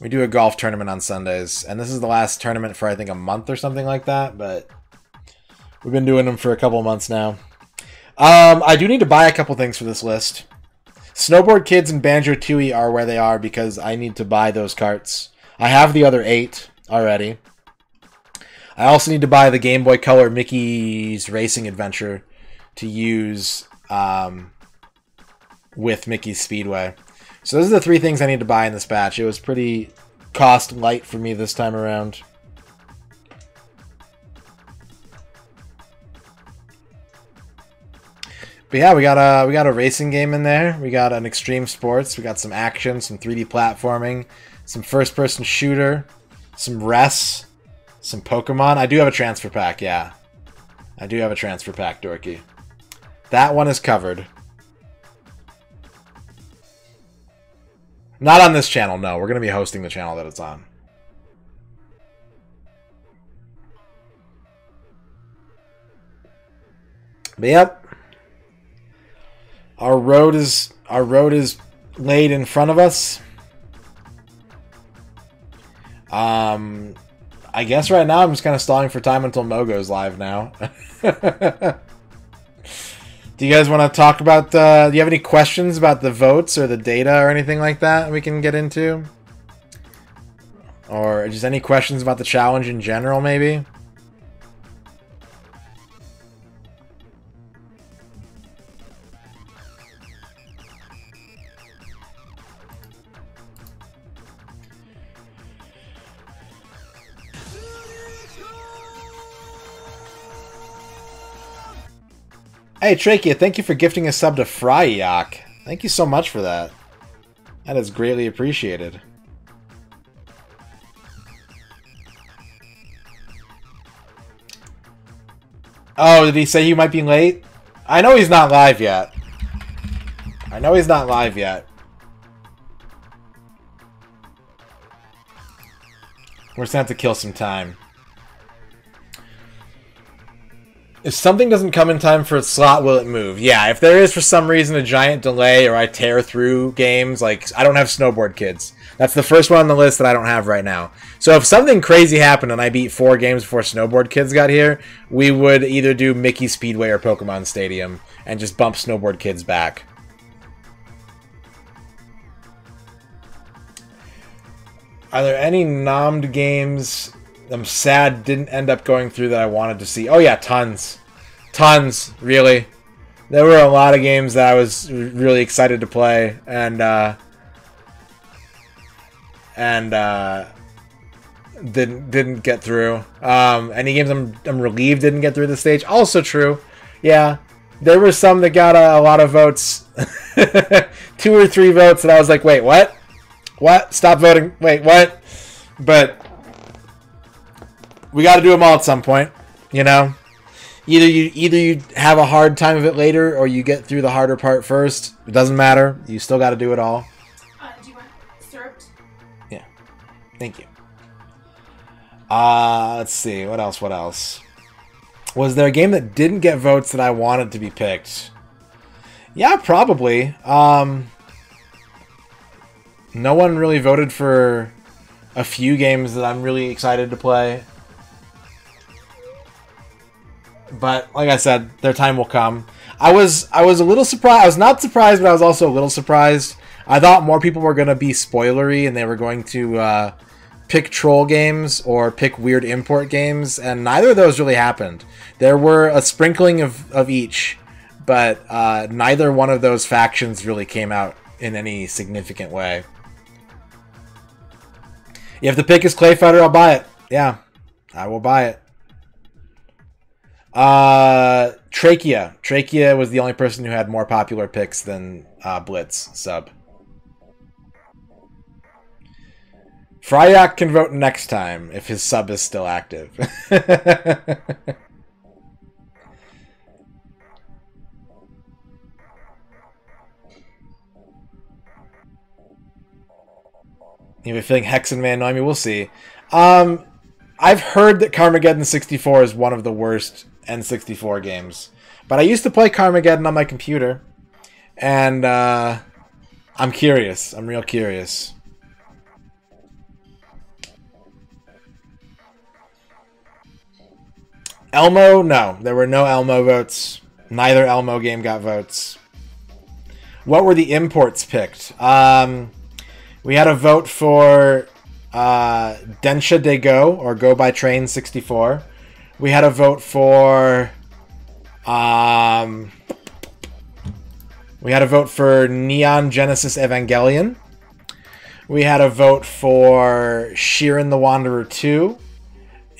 We do a golf tournament on Sundays, and this is the last tournament for I think a month or something like that. But we've been doing them for a couple months now. Um, I do need to buy a couple things for this list. Snowboard Kids and Banjo Tooie are where they are because I need to buy those carts. I have the other eight already. I also need to buy the Game Boy Color Mickey's Racing Adventure to use um, with Mickey's Speedway. So those are the three things I need to buy in this batch. It was pretty cost light for me this time around. But yeah, we got a we got a racing game in there. We got an extreme sports. We got some action, some 3D platforming, some first person shooter, some res, some Pokemon. I do have a transfer pack, yeah. I do have a transfer pack, Dorky. That one is covered. Not on this channel, no. We're going to be hosting the channel that it's on. But yep. Our road is our road is laid in front of us. Um I guess right now I'm just kind of stalling for time until Mo goes live now. [laughs] do you guys want to talk about. Do you have any questions about the votes or the data or anything like that we can get into? Or just any questions about the challenge in general, maybe? Hey, Trachea, thank you for gifting a sub to Fryak. Thank you so much for that. That is greatly appreciated. Oh, did he say you might be late? I know he's not live yet. I know he's not live yet. We're just gonna have to kill some time. If something doesn't come in time for its slot, will it move? Yeah, if there is for some reason a giant delay or I tear through games, like I don't have Snowboard Kids. That's the first one on the list that I don't have right now. So if something crazy happened and I beat four games before Snowboard Kids got here, we would either do Mickey Speedway or Pokemon Stadium and just bump Snowboard Kids back. Are there any nommed games I'm sad didn't end up going through that I wanted to see. Oh yeah, tons. Tons, really. There were a lot of games that I was really excited to play and uh and uh didn't didn't get through. Um any games I'm I'm relieved didn't get through the stage. Also true. Yeah. There were some that got a, a lot of votes. [laughs] Two or three votes and I was like, "Wait, what? What? Stop voting. Wait, what?" But we got to do them all at some point, you know. Either you either you have a hard time of it later, or you get through the harder part first. It doesn't matter. You still got to do it all. Uh, do you want syrup? Yeah. Thank you. Uh, let's see. What else? What else? Was there a game that didn't get votes that I wanted to be picked? Yeah, probably. Um, no one really voted for a few games that I'm really excited to play but like I said, their time will come. I was I was a little surprised. I was not surprised, but I was also a little surprised. I thought more people were going to be spoilery and they were going to uh, pick troll games or pick weird import games, and neither of those really happened. There were a sprinkling of, of each, but uh, neither one of those factions really came out in any significant way. If the pick is Clay Fighter, I'll buy it. Yeah, I will buy it. Uh, Trachea. Trachea was the only person who had more popular picks than uh, Blitz sub. Fryak can vote next time if his sub is still active. you have a feeling Hexen annoy me? We'll see. Um, I've heard that Carmageddon 64 is one of the worst N64 games. But I used to play Carmageddon on my computer, and uh, I'm curious. I'm real curious. Elmo? No. There were no Elmo votes. Neither Elmo game got votes. What were the imports picked? Um, we had a vote for uh, Densha de Go, or Go by Train 64. We had a vote for. Um, we had a vote for Neon Genesis Evangelion. We had a vote for Shiren the Wanderer 2.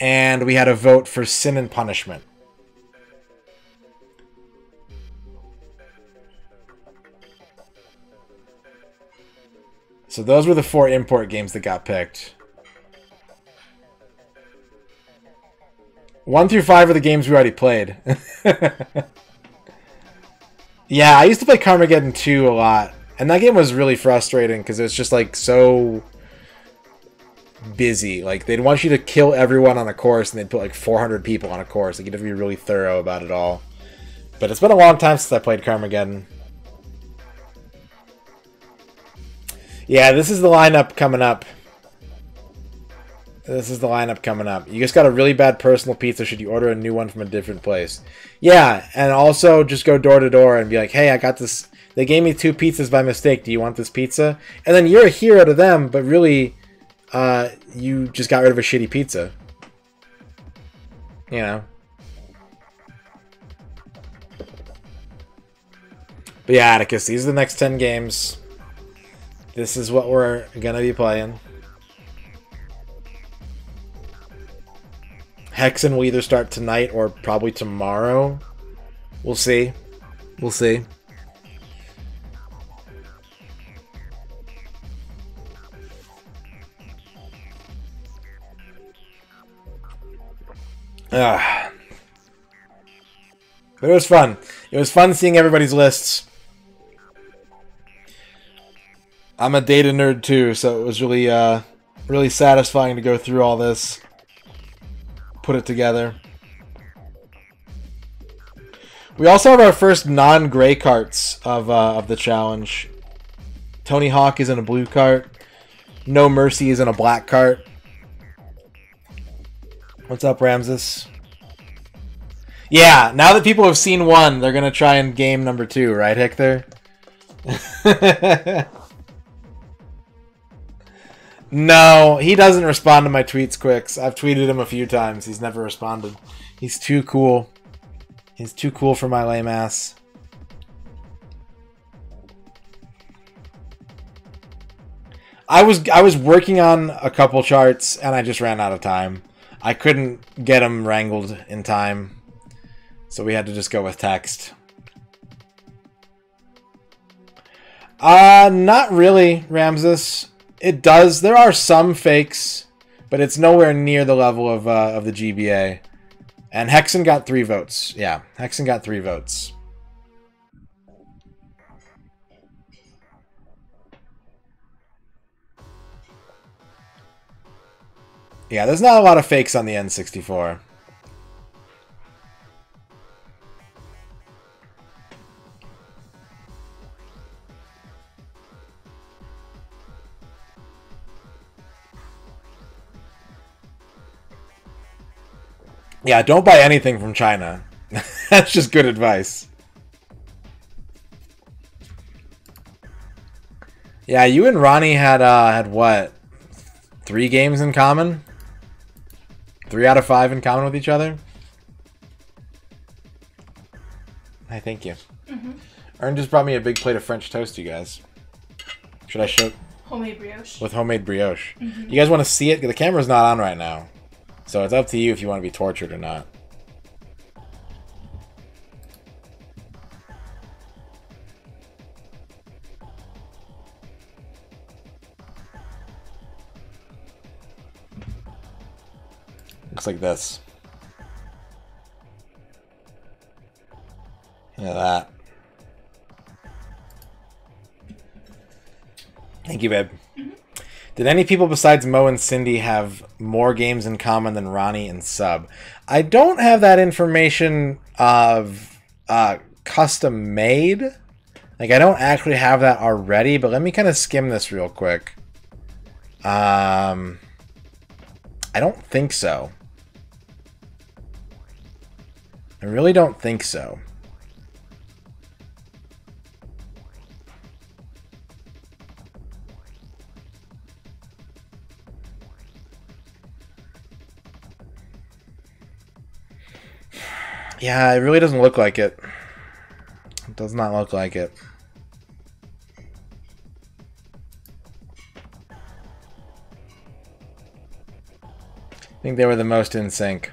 And we had a vote for Sin and Punishment. So those were the four import games that got picked. One through five are the games we already played. [laughs] yeah, I used to play Carmageddon 2 a lot. And that game was really frustrating because it was just like so busy. Like they'd want you to kill everyone on a course and they'd put like 400 people on a course. Like you'd have to be really thorough about it all. But it's been a long time since I played Carmageddon. Yeah, this is the lineup coming up. This is the lineup coming up. You just got a really bad personal pizza. Should you order a new one from a different place? Yeah, and also just go door to door and be like, hey, I got this. They gave me two pizzas by mistake. Do you want this pizza? And then you're a hero to them, but really, uh, you just got rid of a shitty pizza. You know? But yeah, Atticus, these are the next 10 games. This is what we're gonna be playing. Hexen will either start tonight or probably tomorrow. We'll see. We'll see. Ah. But it was fun. It was fun seeing everybody's lists. I'm a data nerd too, so it was really, uh, really satisfying to go through all this, put it together. We also have our first non-gray carts of uh, of the challenge. Tony Hawk is in a blue cart. No Mercy is in a black cart. What's up, Ramses? Yeah, now that people have seen one, they're gonna try and game number two, right, Hector? [laughs] no, he doesn't respond to my tweets, Quicks. I've tweeted him a few times. He's never responded. He's too cool. He's too cool for my lame ass. I was I was working on a couple charts and I just ran out of time. I couldn't get them wrangled in time. So we had to just go with text. Uh, not really, Ramses. It does. There are some fakes, but it's nowhere near the level of, uh, of the GBA. And Hexen got three votes. Yeah, Hexen got three votes. Yeah, there's not a lot of fakes on the N64. Yeah, don't buy anything from China. [laughs] That's just good advice. Yeah, you and Ronnie had uh had what? Three games in common? Three out of five in common with each other? Hi, thank you. Mm -hmm. Ern just brought me a big plate of French toast, you guys. Should I show? Homemade brioche. With homemade brioche. Mm -hmm. You guys want to see it? The camera's not on right now. So it's up to you if you want to be tortured or not. Looks like this. Look at that. Thank you, babe. Did any people besides Mo and Cindy have more games in common than Ronnie and Sub? I don't have that information of uh, custom made. Like, I don't actually have that already, but let me kind of skim this real quick. Um, I don't think so. I really don't think so. Yeah, it really doesn't look like it. It does not look like it. I think they were the most in sync.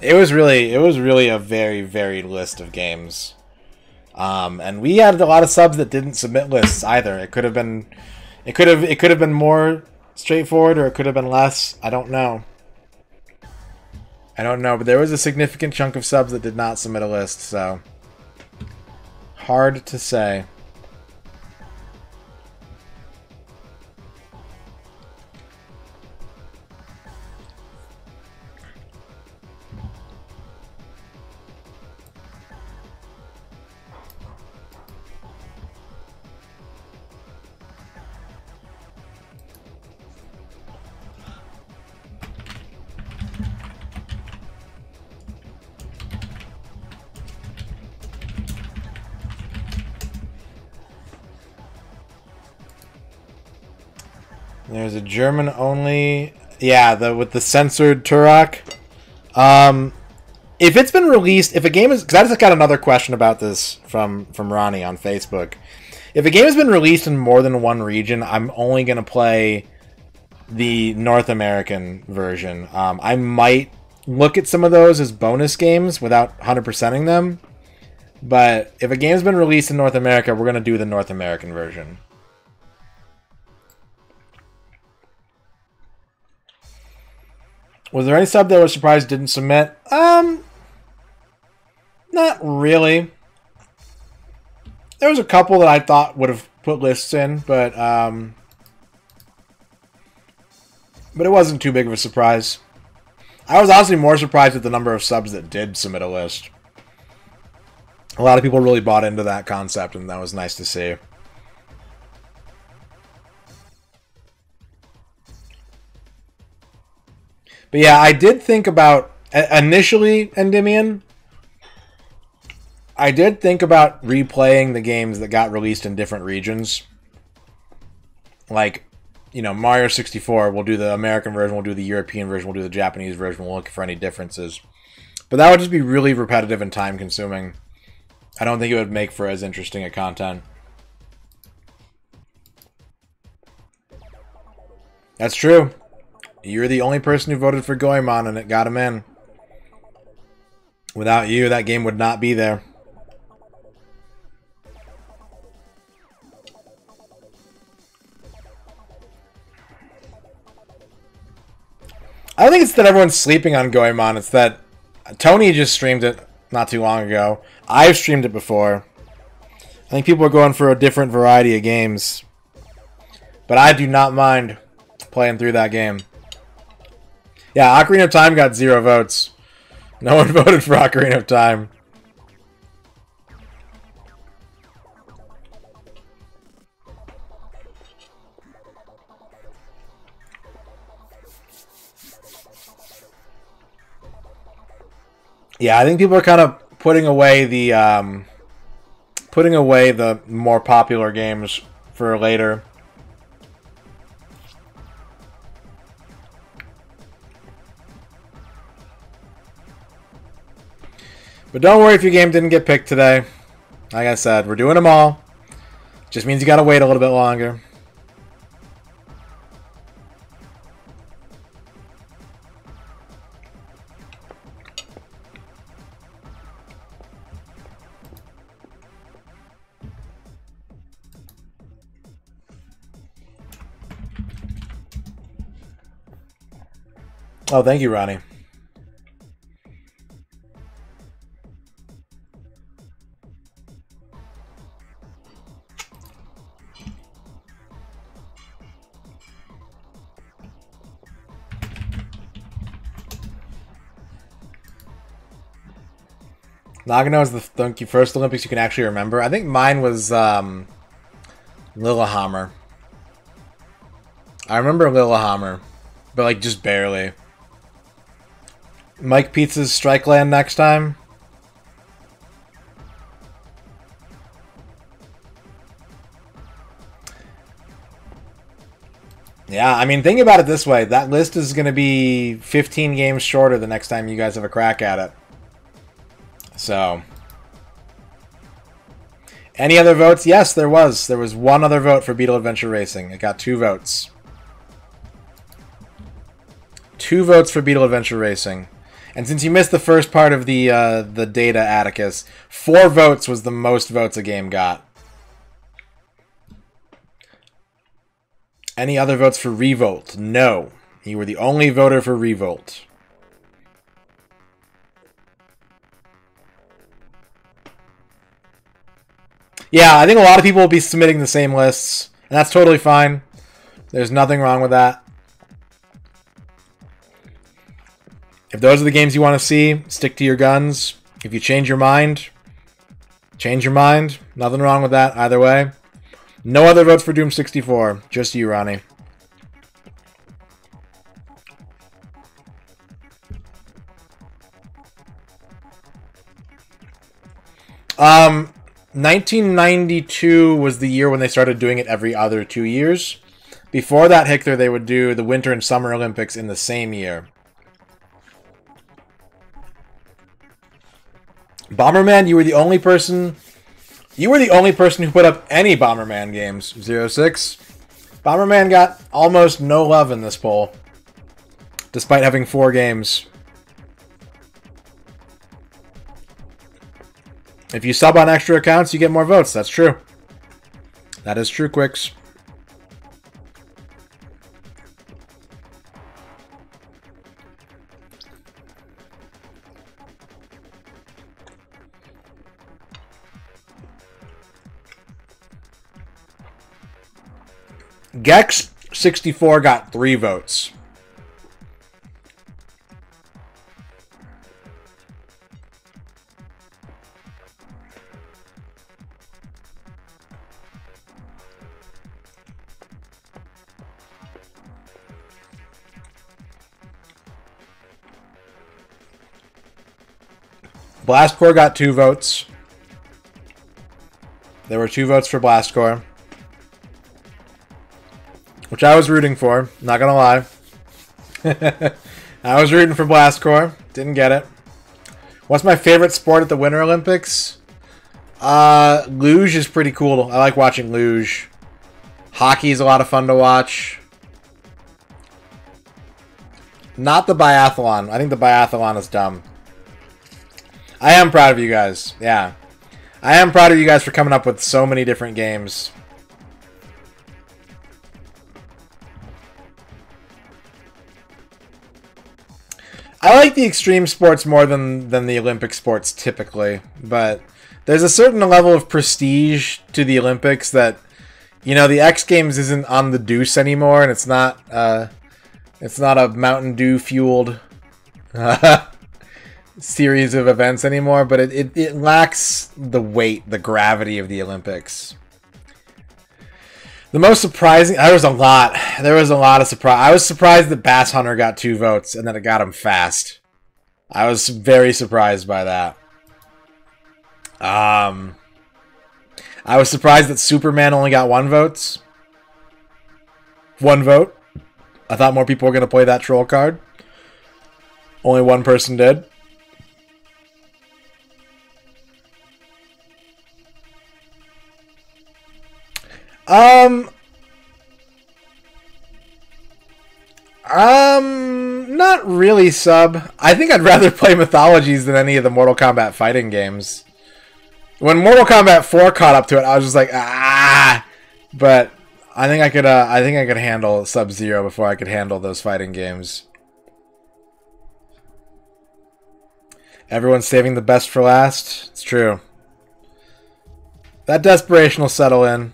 It was really, it was really a very varied list of games. Um, and we had a lot of subs that didn't submit lists either. It could have been, it could have, it could have been more straightforward, or it could have been less. I don't know. I don't know, but there was a significant chunk of subs that did not submit a list, so hard to say. German only. Yeah, the with the censored Turok. Um, if it's been released, if a game is, because I just got another question about this from from Ronnie on Facebook. If a game has been released in more than one region, I'm only gonna play the North American version. Um, I might look at some of those as bonus games without 100%ing them. But if a game's been released in North America, we're gonna do the North American version. Was there any sub that was surprised didn't submit? Um, not really. There was a couple that I thought would have put lists in, but um, but it wasn't too big of a surprise. I was honestly more surprised at the number of subs that did submit a list. A lot of people really bought into that concept, and that was nice to see. But yeah, I did think about initially Endymion. I did think about replaying the games that got released in different regions. Like, you know, Mario 64, we'll do the American version, we'll do the European version, we'll do the Japanese version, we'll look for any differences. But that would just be really repetitive and time consuming. I don't think it would make for as interesting a content. That's true. You're the only person who voted for Goemon and it got him in. Without you, that game would not be there. I don't think it's that everyone's sleeping on Goemon. It's that Tony just streamed it not too long ago. I've streamed it before. I think people are going for a different variety of games. But I do not mind playing through that game. Yeah, Ocarina of Time got zero votes. No one [laughs] voted for Ocarina of Time. Yeah, I think people are kind of putting away the um, putting away the more popular games for later. But don't worry if your game didn't get picked today. Like I said, we're doing them all. Just means you gotta wait a little bit longer. Oh, thank you, Ronnie. Nagano is the, the first Olympics you can actually remember. I think mine was um, Lillehammer. I remember Lillehammer, but like just barely. Mike Piazza's Strike Land next time. Yeah, I mean, think about it this way. That list is going to be 15 games shorter the next time you guys have a crack at it. So, any other votes? Yes, there was. There was one other vote for Beetle Adventure Racing. It got two votes. Two votes for Beetle Adventure Racing. And since you missed the first part of the uh, the data, Atticus, four votes was the most votes a game got. Any other votes for Revolt? No. You were the only voter for Revolt. Yeah, I think a lot of people will be submitting the same lists, and that's totally fine. There's nothing wrong with that. If those are the games you want to see, stick to your guns. If you change your mind, change your mind. Nothing wrong with that either way. No other votes for Doom 64. Just you, Ronnie. Um, 1992 was the year when they started doing it every other two years. Before that, Hickler, they would do the Winter and Summer Olympics in the same year. Bomberman, you were the only person... You were the only person who put up any Bomberman games, 06. Bomberman got almost no love in this poll. Despite having four games. If you sub on extra accounts, you get more votes. That's true. That is true, Quicks. Gex64 got three votes. Blast Corps got two votes. There were two votes for Blast Corps. Which I was rooting for, not gonna lie. [laughs] I was rooting for Blast Corps. Didn't get it. What's my favorite sport at the Winter Olympics? Uh, luge is pretty cool. I like watching luge. Hockey is a lot of fun to watch. Not the biathlon. I think the biathlon is dumb. I am proud of you guys. Yeah. I am proud of you guys for coming up with so many different games. I like the extreme sports more than, than the Olympic sports typically, but there's a certain level of prestige to the Olympics that, you know, the X Games isn't on the deuce anymore, and it's not, uh, it's not a Mountain Dew fueled [laughs] series of events anymore, but it, it, it lacks the weight, the gravity of the Olympics. The most surprising, there was a lot. There was a lot of surprise. I was surprised that Bass Hunter got two votes and that it got him fast. I was very surprised by that. Um, I was surprised that Superman only got one votes. One vote. I thought more people were going to play that troll card. Only one person did. Um. Um, not really sub. I think I'd [laughs] rather play Mythologies than any of the Mortal Kombat fighting games. When Mortal Kombat 4 caught up to it, I was just like, ah! But I think I could, uh, I think I could handle Sub-Zero before I could handle those fighting games. Everyone's saving the best for last. It's true. That desperation will settle in.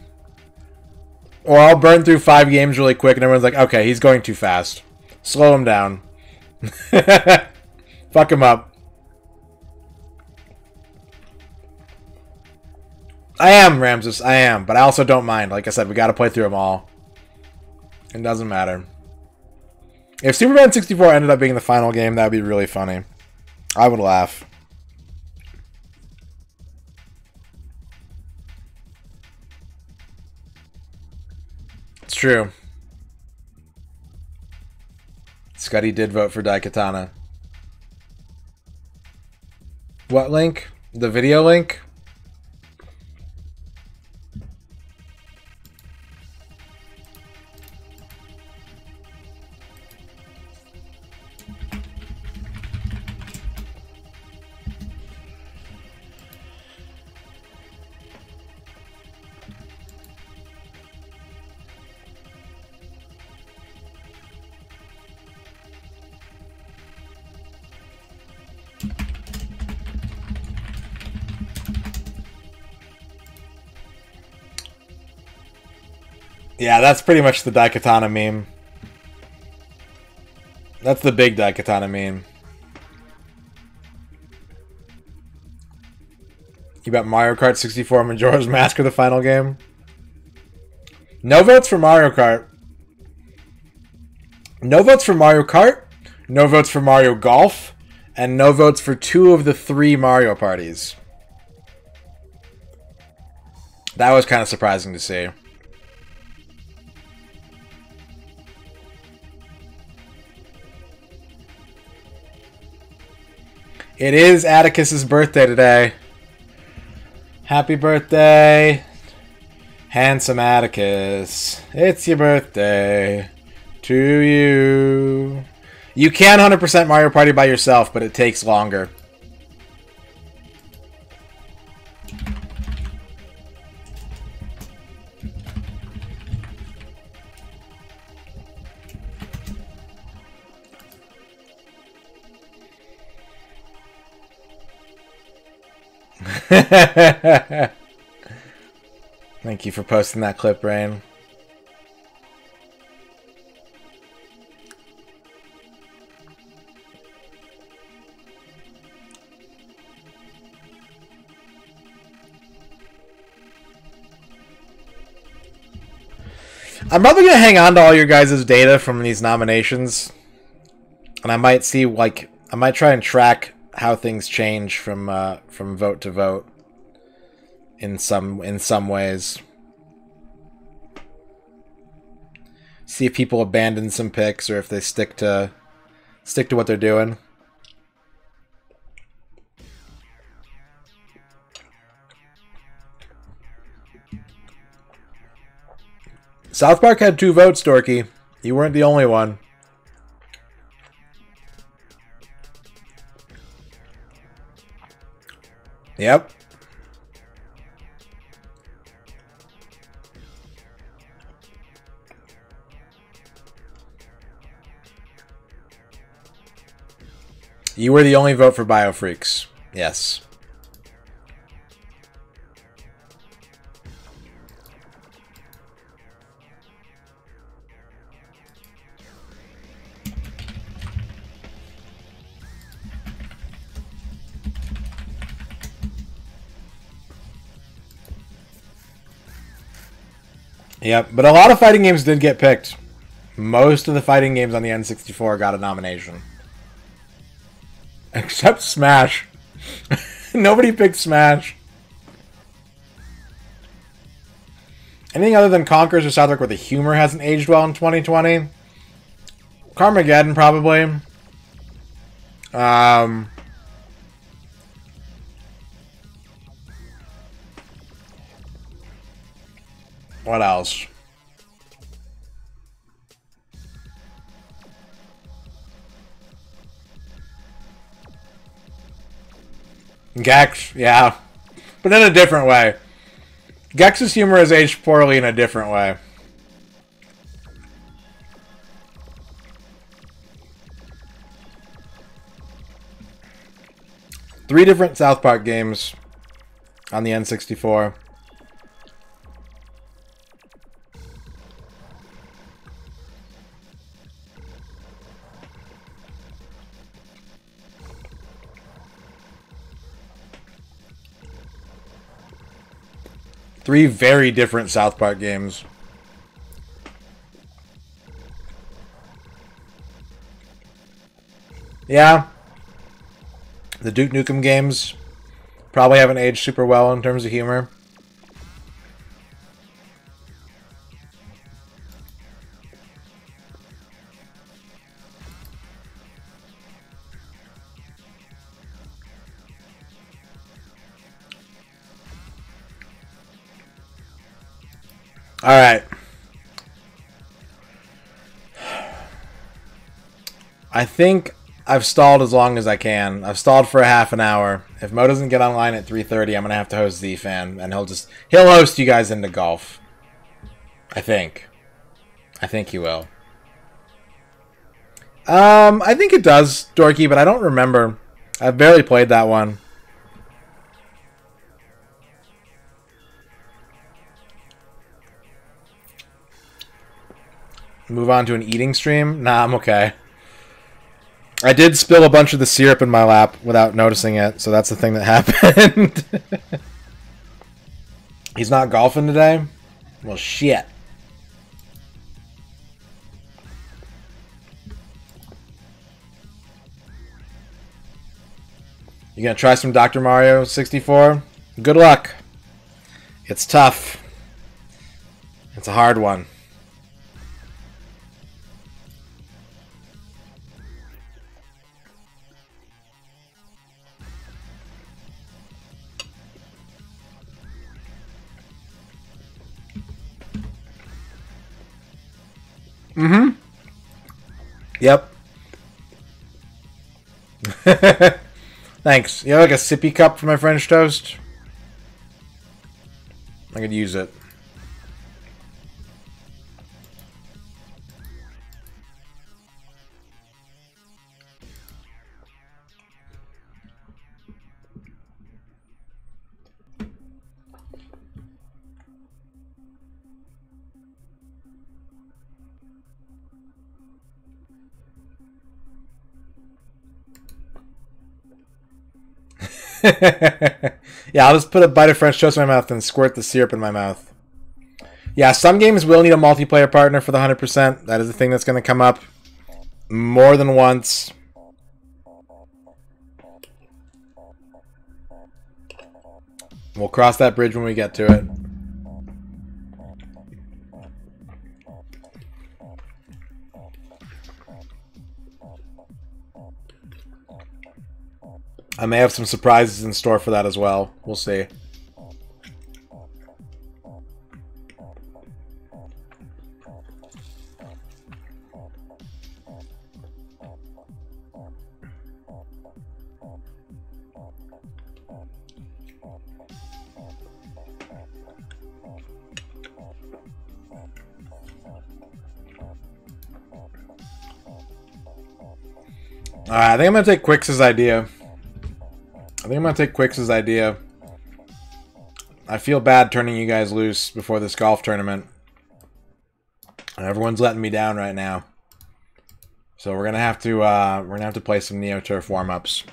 Or I'll burn through five games really quick and everyone's like, okay, he's going too fast. Slow him down. [laughs] Fuck him up. I am, Ramses. I am. But I also don't mind. Like I said, we got to play through them all. It doesn't matter. If Superman 64 ended up being the final game, that would be really funny. I would laugh. It's true. Scuddy did vote for Daikatana. What link? The video link? Yeah, that's pretty much the Daikatana meme. That's the big Daikatana meme. You bet Mario Kart 64 Majora's Mask are the final game? No votes for Mario Kart. No votes for Mario Kart. No votes for Mario Golf. And no votes for two of the three Mario parties. That was kind of surprising to see. It is Atticus's birthday today. Happy birthday, handsome Atticus. It's your birthday to you. You can 100% Mario Party by yourself, but it takes longer. [laughs] Thank you for posting that clip, Rain. I'm probably gonna hang on to all your guys' data from these nominations, and I might see like I might try and track how things change from uh, from vote to vote in some in some ways. See if people abandon some picks or if they stick to stick to what they're doing. South Park had two votes, Dorky. You weren't the only one. Yep. You were the only vote for Biofreaks. Yes. Yep, but a lot of fighting games did get picked. Most of the fighting games on the N64 got a nomination. Except Smash. [laughs] Nobody picked Smash. Anything other than Conker's or South Park where the humor hasn't aged well in 2020? Carmageddon, probably. Um, what else? Gex, yeah. But in a different way. Gex's humor has aged poorly in a different way. Three different South Park games on the N64. Three very different South Park games. Yeah. The Duke Nukem games probably haven't aged super well in terms of humor. All right. I think I've stalled as long as I can. I've stalled for a half an hour. If Mo doesn't get online at 3:30, I'm gonna have to host Z-Fan, and he'll just he'll host you guys into golf. I think. I think he will. Um, I think it does, Dorky, but I don't remember. I've barely played that one. Move on to an eating stream? Nah, I'm okay. I did spill a bunch of the syrup in my lap without noticing it, so that's the thing that [laughs] happened. He's not golfing today? Well, shit. You gonna try some Dr. Mario 64? Good luck. It's tough. It's a hard one. [laughs] Thanks. You have like a sippy cup for my French toast? I could use it. [laughs] yeah, I'll just put a bite of French toast in my mouth and squirt the syrup in my mouth. Yeah, some games will need a multiplayer partner for the 100%. That is the thing that's going to come up more than once. We'll cross that bridge when we get to it. I may have some surprises in store for that as well. We'll see. Alright, I think I'm going to take Quix's idea. I think I'm going to take Quix's idea. I feel bad turning you guys loose before this golf tournament. Everyone's letting me down right now. So we're gonna have to uh, we're gonna have to play some Neo Turf warm ups.